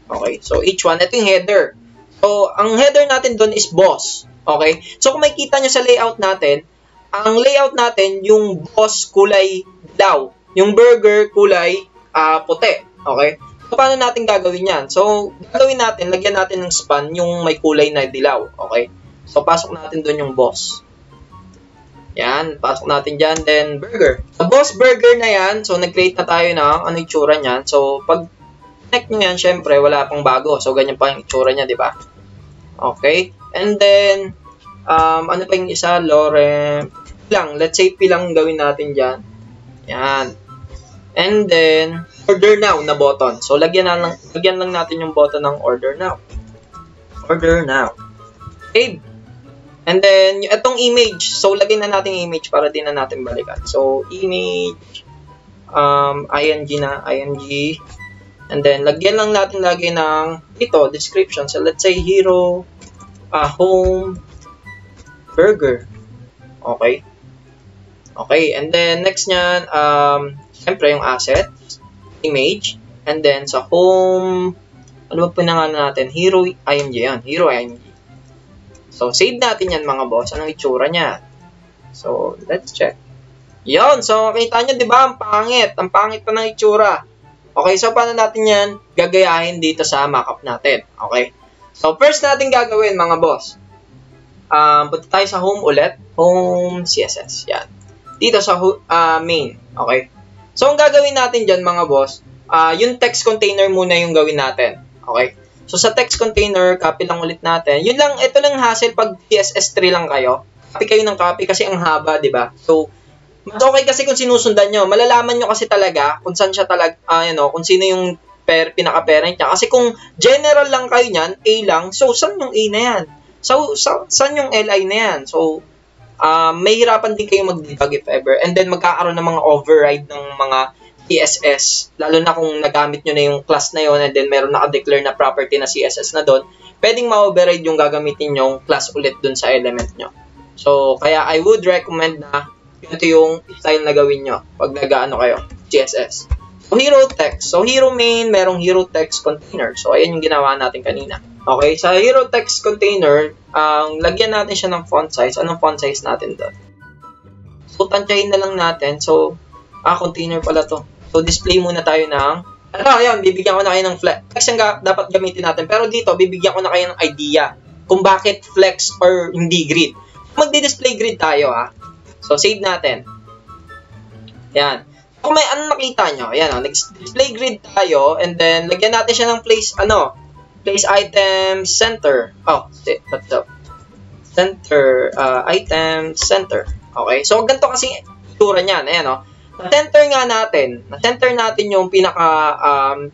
Okay, so H1, ito yung header. So, ang header natin doon is boss. Okay, so kung makikita nyo sa layout natin, ang layout natin, yung boss kulay daw. Yung burger kulay uh, puti. Okay, so paano natin gagawin yan? So, gagawin natin, lagyan natin ng span yung may kulay na dilaw. Okay, so pasok natin doon yung boss. Yan, pasok natin dyan. Then, burger. Sa boss burger na yan, so nag-create na tayo ng ano yung itsura niyan. So, pag connect nyo yan, syempre, wala pang bago. So, ganyan pa yung itsura niya, di ba? Okay. And then, um, ano pa yung isa? Lorem. Lang. Let's say, pilang gawin natin dyan. Yan. And then, order now na button. So, lagyan, na lang, lagyan lang natin yung button ng order now. Order now. Save. And then, itong image, so lagay na natin image para din na natin balikan. So, image, um, ing na, ing, and then, lagyan lang natin lagay ng, ito, description. So, let's say, hero, uh, home, burger. Okay? Okay, and then, next nyan, um, syempre, yung asset, image, and then, sa home, ano ba pinangalan natin? Hero img yan. Hero img. So, save natin yan mga boss. Anong itsura niya? So, let's check. Yon, so makita nyo, di ba? Ang pangit. Ang pangit pa ng itsura. Okay, so paano natin yan gagayahin dito sa mockup natin? Okay? So, first natin gagawin mga boss. Um, punta tayo sa home ulit. Home CSS. Yan. Dito sa uh, main. Okay? So, ang gagawin natin dyan mga boss, uh, yung text container muna yung gawin natin. Okay? So, sa text container, copy lang ulit natin. Yun lang, ito lang hassle pag CSS3 lang kayo. Copy kayo ng copy kasi ang haba, di ba? So, mas okay kasi kung sinusundan nyo. Malalaman nyo kasi talaga kung saan siya talaga, uh, you know, kung sino yung per, pinaka-parent niya. Kasi kung general lang kayo niyan, A lang, so saan yung A na yan? So, sa, saan yung LI na yan? So, uh, may hirapan din kayo mag-debug if ever. And then, magkakaroon ng mga override ng mga CSS, lalo na kung nagamit nyo na yung class na yon and then meron naka-declare na property na CSS na doon, pwedeng ma-override yung gagamitin yung class ulit doon sa element nyo. So, kaya I would recommend na ito yung style na gawin nyo pag nag-ano kayo, CSS. So, hero text. So, hero main, merong hero text container. So, ayan yung ginawa natin kanina. Okay, sa hero text container, ang um, lagyan natin siya ng font size. Anong font size natin doon? So, tansyahin na lang natin. So, ah, container pala to. So, display muna tayo ng, ano, ayun, bibigyan ko na kayo ng flex ang ga- dapat gamitin natin. Pero dito, bibigyan ko na kayo ng idea kung bakit flex or hindi grid. Magdi-display grid tayo, ha. So, save natin. Yan. Kung may ano nakita nyo, ayan, oh, nag-display grid tayo, and then, lagyan natin siya ng place, ano, place item center. Oh, what's up? Center, uh, item center. Okay, so ganito kasi itsura niyan. Ayan, oh. Na-center nga natin, na-center natin yung pinaka, um,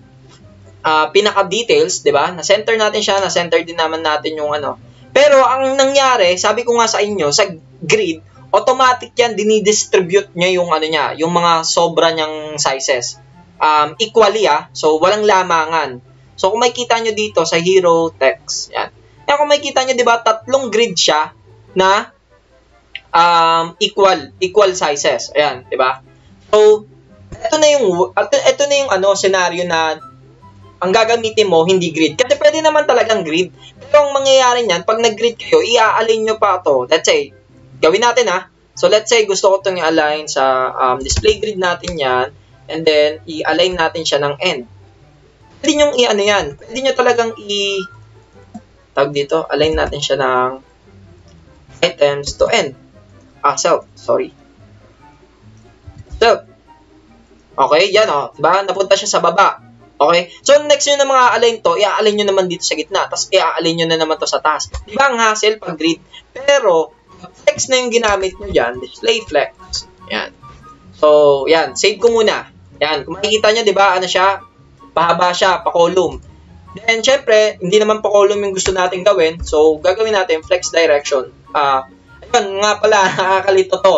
uh, pinaka-details, di ba? Na-center natin siya, na-center din naman natin yung ano. Pero, ang nangyari, sabi ko nga sa inyo, sa grid, automatic yan, dinidistribute niya yung ano niya, yung mga sobra niyang sizes. Um, equally ah, so walang lamangan. So kung makita nyo dito sa hero text, yan. Yan kung makita nyo, di ba, tatlong grid siya na um, equal, equal sizes. Ayan, di ba? So, ito na yung, ito na yung ano, scenario na ang gagamitin mo, hindi grid. Kasi pwede naman talagang grid. Pero ang mangyayari niyan, pag nag-grid kayo, i-align nyo pa to. Let's say, gawin natin ha. So, let's say, gusto ko itong i-align sa um, display grid natin yan. And then, i-align natin siya ng end. Pwede nyo i-ano yan. Pwede nyo talagang i- tag dito, align natin siya ng items to end. Ah, self. Sorry. Self. Okay, yan o. Oh. Diba? Napunta siya sa baba. Okay? So, next nyo na mga align to, i-align nyo naman dito sa gitna. Tapos, i-align nyo na naman to sa taas. Diba ang hassle pag grid? Pero, flex na yung ginamit nyo dyan. Display flex. Yan. So, yan. Save ko muna. Yan. Kung makikita nyo, diba, ano siya? Pahaba siya, pa-column. Then, syempre, hindi naman pa-column yung gusto natin gawin. So, gagawin natin flex direction. Ah, uh, ayun, nga pala, nakakalito to.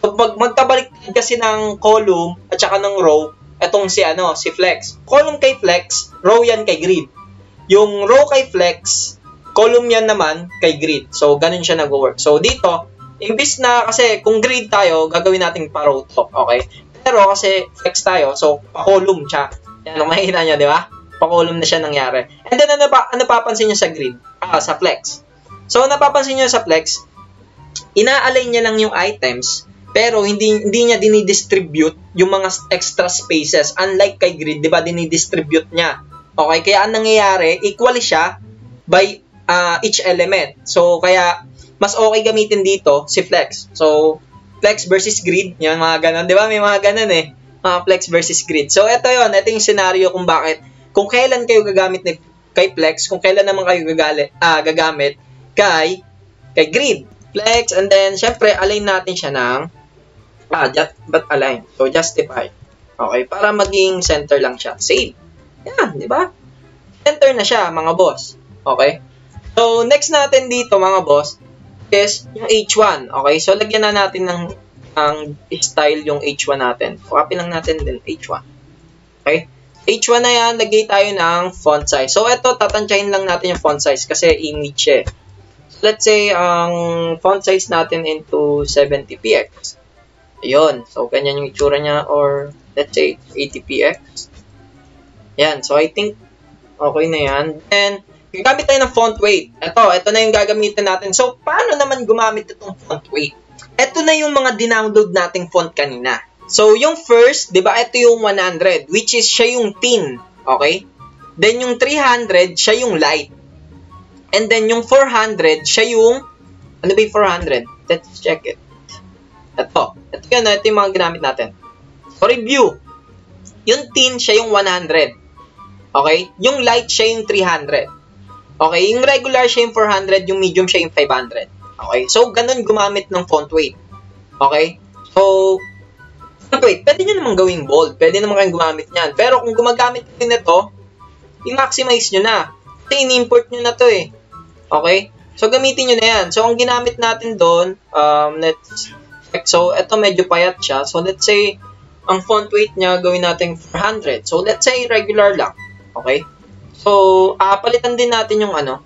So, pag magkabalik kasi ng column at saka ng row, etong si ano, si flex. Column kay flex, row yan kay grid. Yung row kay flex, column yan naman kay grid. So, ganun siya nag-work. So, dito, imbis na kasi kung grid tayo, gagawin natin pa row to. Okay? Pero kasi flex tayo, so pa-column siya. Yan, makikita nyo, di ba? Pa-column na siya nangyari. And then, ano, pa, ano papansin nyo sa grid? Ah, sa flex. So, napapansin nyo sa flex, ina-align niya lang yung items pero hindi hindi niya dinidistribute yung mga extra spaces. Unlike kay grid, 'di ba, dinidistribute niya. Okay, kaya ang nangyayari, equal siya by uh, each element. So kaya mas okay gamitin dito si flex. So flex versus grid, yan mga ganun, 'di ba? May mga ganun eh. Mga flex versus grid. So ito 'yon, ito yung scenario kung bakit kung kailan kayo gagamit ni kay flex, kung kailan naman kayo gagali, ah, gagamit kay kay grid. Flex and then syempre align natin siya ng Ah, just, but align. So, justify. Okay, para maging center lang siya. Save. Yan, di ba? Center na siya, mga boss. Okay? So, next natin dito, mga boss, is yung H1. Okay? So, lagyan na natin ng ang style yung H1 natin. Copy lang natin din H1. Okay? H1 na yan, lagay tayo ng font size. So, ito, tatansyahin lang natin yung font size kasi image eh. So, let's say, ang font size natin into 70px. Ayun. So, ganyan yung itsura niya or let's say 80px. Yan. So, I think okay na yan. Then, gagamit tayo ng font weight. Ito, ito na yung gagamitin natin. So, paano naman gumamit itong font weight? Ito na yung mga dinownload nating font kanina. So, yung first, di ba, ito yung 100, which is siya yung thin. Okay? Then, yung 300, siya yung light. And then, yung 400, siya yung, ano ba yung 400? Let's check it. Ito. Ito yun, ito yung mga ginamit natin. So, review. Yung thin, siya yung 100. Okay? Yung light, siya yung 300. Okay? Yung regular, siya yung 400. Yung medium, siya yung 500. Okay? So, ganun gumamit ng font weight. Okay? So, font weight, pwede nyo naman gawing bold. Pwede naman kayong gumamit niyan. Pero kung gumagamit kayo nito, i-maximize nyo na. Kasi in-import nyo na to eh. Okay? So, gamitin nyo na yan. So, ang ginamit natin doon, um, let's So, ito medyo payat siya. So, let's say, ang font weight niya gawin natin 400. So, let's say regular lang. Okay? So, uh, palitan din natin yung ano,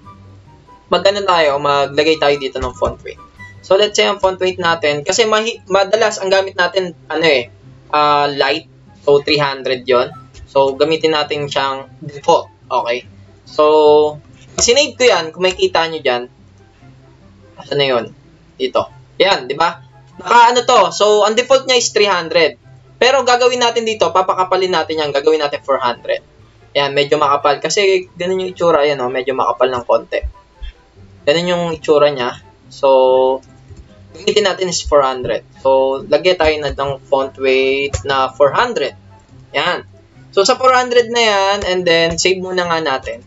magano tayo, maglagay tayo dito ng font weight. So, let's say ang font weight natin, kasi madalas ang gamit natin, ano eh, uh, light. So, 300 yon So, gamitin natin siyang default. Okay? So, sinave ko yan, kung makikita nyo dyan, asa na yun? Dito. Yan, di ba? Naka ano to, so ang default niya is 300. Pero gagawin natin dito, papakapalin natin yan, gagawin natin 400. Yan, medyo makapal. Kasi ganun yung itsura, yan o, oh, medyo makapal ng konti. Ganun yung itsura niya. So, gamitin natin is 400. So, lagyan tayo na ng font weight na 400. Yan. So, sa 400 na yan, and then, save muna nga natin.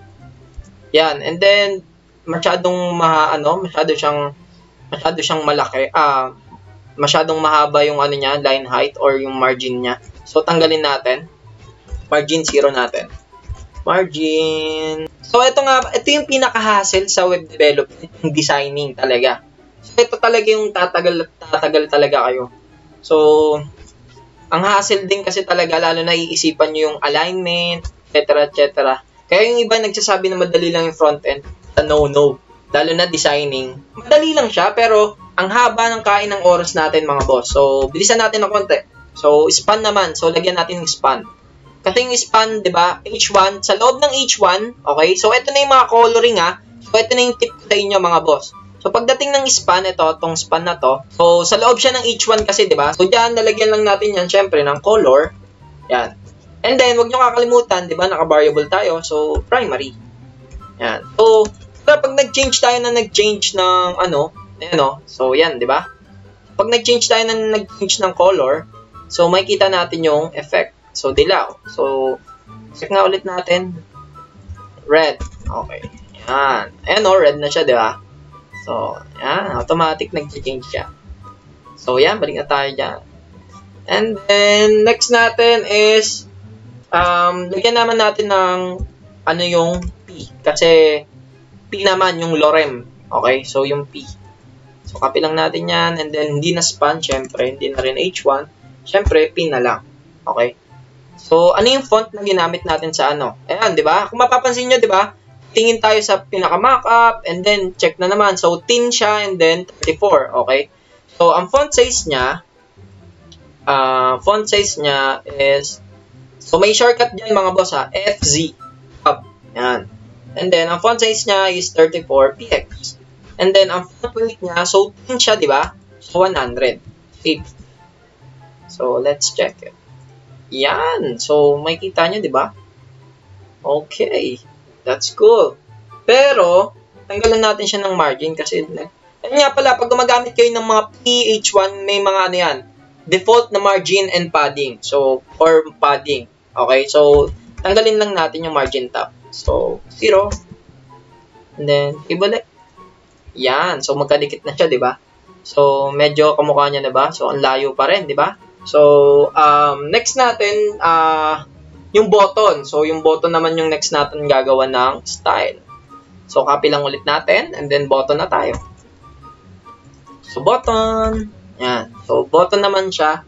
Yan. And then, masyadong ma, ano, masyado siyang, masyado siyang malaki. Ah, masyadong mahaba yung ano niya, line height or yung margin niya. So, tanggalin natin. Margin 0 natin. Margin. So, ito nga, ito yung pinaka-hassle sa web development, yung designing talaga. So, ito talaga yung tatagal, tatagal talaga kayo. So, ang hassle din kasi talaga, lalo na iisipan nyo yung alignment, etc. etc. Kaya yung iba nagsasabi na madali lang yung front-end, sa no-no. Lalo na designing. Madali lang siya, pero ang haba ng kain ng oras natin mga boss. So, bilisan natin ng konti. So, span naman. So, lagyan natin ng span. Kasi yung span, di ba, H1, sa loob ng H1, okay, so ito na yung mga coloring ha. So, ito na yung tip ko sa inyo mga boss. So, pagdating ng span, ito, itong span na to, so, sa loob siya ng H1 kasi, di ba? So, dyan, nalagyan lang natin yan, syempre, ng color. Yan. And then, wag nyo kakalimutan, di ba, naka-variable tayo. So, primary. Yan. So, pag nag-change tayo na nag-change ng, ano, ayan o. So, yan, di ba? Pag nag-change tayo na nag-change ng color, so, makikita natin yung effect. So, dilaw. So, check nga ulit natin. Red. Okay. Yan. Ayan o, red na siya, di ba? So, yan. Automatic nag-change siya. So, yan. Balik na tayo dyan. And then, next natin is, um, lagyan naman natin ng, ano yung P. Kasi, P naman yung lorem. Okay? So, yung P. So, copy lang natin yan. And then, hindi na span, syempre. Hindi na rin H1. Syempre, P na lang. Okay? So, ano yung font na ginamit natin sa ano? Ayan, di ba? Kung mapapansin nyo, di ba? Tingin tayo sa pinaka-mockup, and then check na naman. So, thin siya, and then 34, okay? So, ang font size niya, uh, font size niya is, so may shortcut dyan mga boss ha, FZ, up, yan. And then, ang font size niya is 34px. And then, ang font weight niya, so thin siya, di ba? So, 100. Save. So, let's check it. Yan. So, may kita nyo, di ba? Okay. That's cool. Pero, tanggalan natin siya ng margin kasi, ano nga pala, pag gumagamit kayo ng mga PH1, may mga ano yan, default na margin and padding. So, or padding. Okay? So, tanggalin lang natin yung margin tab. So, 0. And then, ibalik. Yan. So, magkadikit na siya, di ba? So, medyo kamukha niya na ba? So, ang layo pa rin, di ba? So, um, next natin, uh, yung button. So, yung button naman yung next natin gagawa ng style. So, copy lang ulit natin, and then button na tayo. So, button. Yan. So, button naman siya.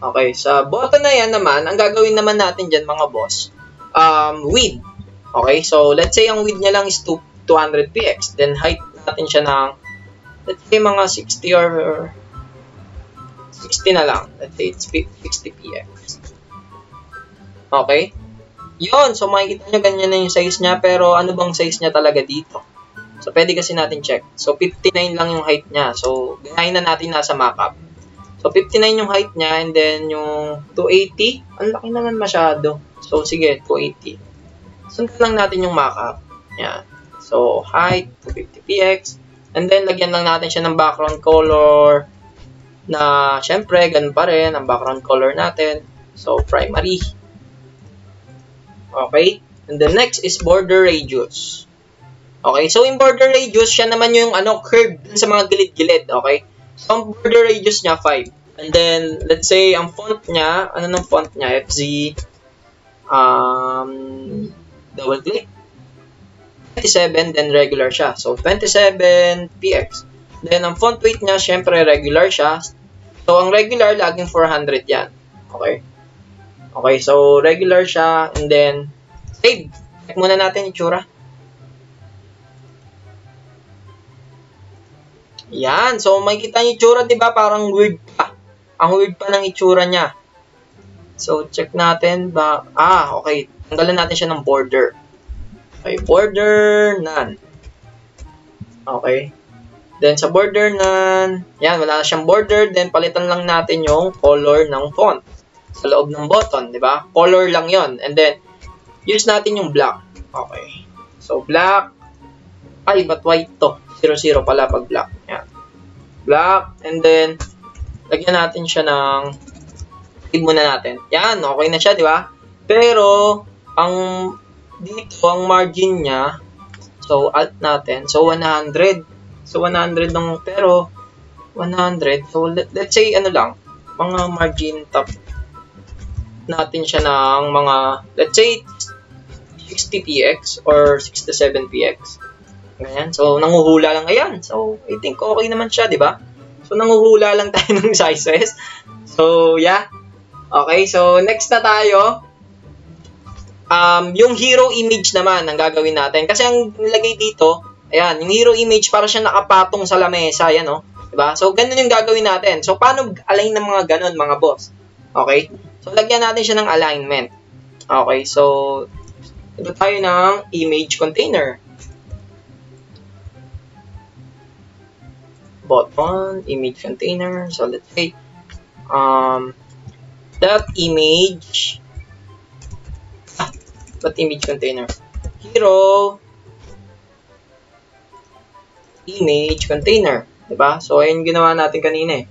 Okay, sa button na yan naman, ang gagawin naman natin dyan, mga boss, um, width. Okay, so, let's say ang width niya lang is 200px. Then, height natin siya ng, let's say, mga 60 or 60 na lang. Let's say it's 60px. Okay? Yun. So, makikita nyo ganyan na yung size niya. Pero, ano bang size niya talaga dito? So, pwede kasi natin check. So, 59 lang yung height niya. So, ganahin na natin nasa mockup. So, 59 yung height niya. And then, yung 280. Ang laki naman masyado. So, sige, 280. Sundan lang natin yung mockup. Yan. So, height, 250px. And then, lagyan lang natin siya ng background color na syempre, ganun pa rin ang background color natin. So, primary. Okay? And the next is border radius. Okay, so in border radius, siya naman yung ano, curve sa mga gilid-gilid. Okay? So, ang border radius niya, 5. And then, let's say, ang font niya, ano ng font niya? FZ, um, double click. 27, then regular siya. So, 27 px. Then, ang font weight niya, syempre, regular siya. So, ang regular, laging 400 yan. Okay? Okay, so, regular siya. And then, save. Check muna natin itsura. Yan. So, makikita niyo itsura, di ba? Parang weird pa. Ang weird pa ng itsura niya. So, check natin ba... Ah, okay. Tanggalan natin siya ng border. Okay, border, none. Okay. Then, sa border none, yan, wala na siyang border. Then, palitan lang natin yung color ng font sa loob ng button, di ba? Color lang yon And then, use natin yung black. Okay. So, black. Ay, but white to? 0-0 pala pag black. Yan. Black. And then, lagyan natin siya ng save muna natin. Yan, okay na siya, di ba? Pero, ang dito, ang margin niya, So, alt natin. So, 100. So, 100 ng, pero, 100. So, let, let's say, ano lang, mga margin top natin siya ng mga, let's say, 60px or 67px. Ganyan. So, nanguhula lang. Ayan. So, I think okay naman siya, di ba? So, nanguhula lang tayo ng sizes. So, yeah. Okay. So, next na tayo. Um, yung hero image naman ang gagawin natin. Kasi ang nilagay dito, ayan, yung hero image para siya nakapatong sa lamesa, yan, oh. Diba? So, ganun yung gagawin natin. So, paano align ng mga ganun, mga boss? Okay? So, lagyan natin siya ng alignment. Okay, so, ito tayo ng image container. Button, image container. So, let's say, um, that image But image container. Hero image container. Diba? So, ayun ginawa natin kanina eh.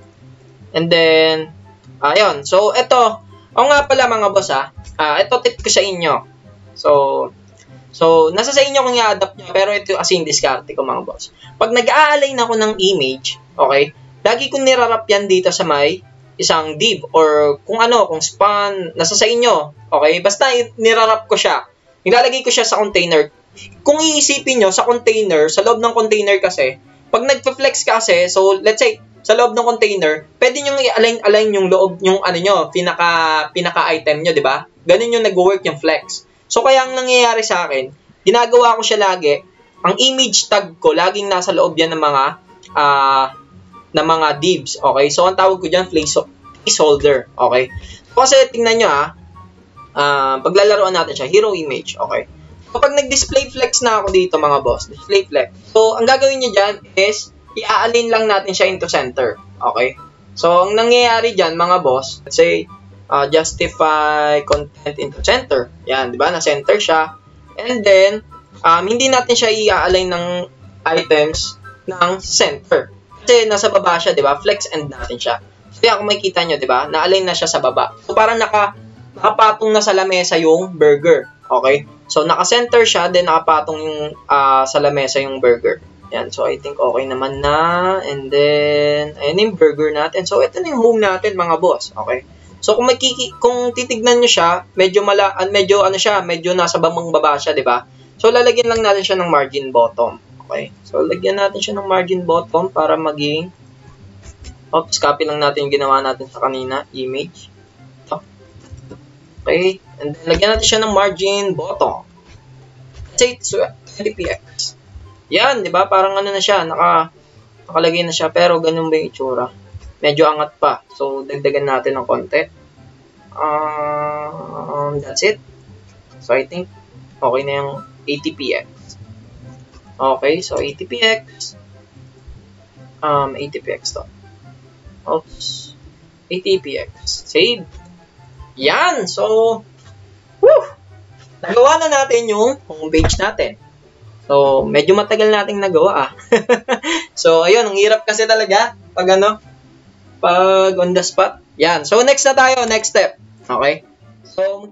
And then, ayun. So, ito. O nga pala mga boss ah. Uh, ito tip ko sa inyo. So, so nasa sa inyo kung i-adapt nyo. Pero ito as in diskarte ko mga boss. Pag nag-a-align ako ng image, okay, lagi kong nirarap yan dito sa may isang div or kung ano, kung span, nasa sa inyo. Okay? Basta nirarap ko siya. Nilalagay ko siya sa container. Kung iisipin nyo, sa container, sa loob ng container kasi, pag nagpa-flex kasi, so let's say, sa loob ng container, pwede nyo i-align-align yung loob, yung ano nyo, pinaka, pinaka-item nyo, di ba? Ganun yung nag-work yung flex. So, kaya ang nangyayari sa akin, ginagawa ko siya lagi, ang image tag ko, laging nasa loob yan ng mga, ah, uh, ng mga divs, okay? So, ang tawag ko dyan, placeholder, okay? Kasi, tingnan nyo ah, uh, paglalaroan natin siya, hero image, okay? Kapag nag-display flex na ako dito, mga boss, display flex. So, ang gagawin nyo dyan is, i-align lang natin siya into center, okay? So, ang nangyayari dyan, mga boss, let's say, uh, justify content into center. Yan, di ba? Na-center siya. And then, um, hindi natin siya i-align ng items ng center. Kasi nasa baba siya, di ba? Flex end natin siya. So, yan, kung makikita nyo, di ba? Na-align na siya sa baba. So, parang naka, nakapatong na sa lamesa yung burger. Okay? So, naka-center siya, then nakapatong yung uh, sa lamesa yung burger. Yan. So, I think okay naman na. And then, ayan yung burger natin. So, ito na yung home natin, mga boss. Okay? So, kung makiki kung titignan nyo siya, medyo mala medyo ano siya, medyo nasa bamang baba siya, 'di ba? So, lalagyan lang natin siya ng margin bottom. Okay? So, lagyan natin siya ng margin bottom para maging Oops, copy lang natin yung ginawa natin sa kanina, image. Okay? And then, lagyan natin siya ng margin bottom. Let's say, 20px. Yan, di ba? Parang ano na siya, naka, nakalagay na siya, pero ganun ba yung itsura? Medyo angat pa. So, dagdagan natin ng konti. Um, that's it. So, I think, okay na yung 80px. Okay, so 80px. Um, 80px to. Oops. 80px. Save. Yan! So, whew! Nagawa na natin yung homepage natin. So, medyo matagal nating nagawa ah. so, ayun, ang hirap kasi talaga pag ano, pag on the spot. Yan. So, next na tayo, next step. Okay? So,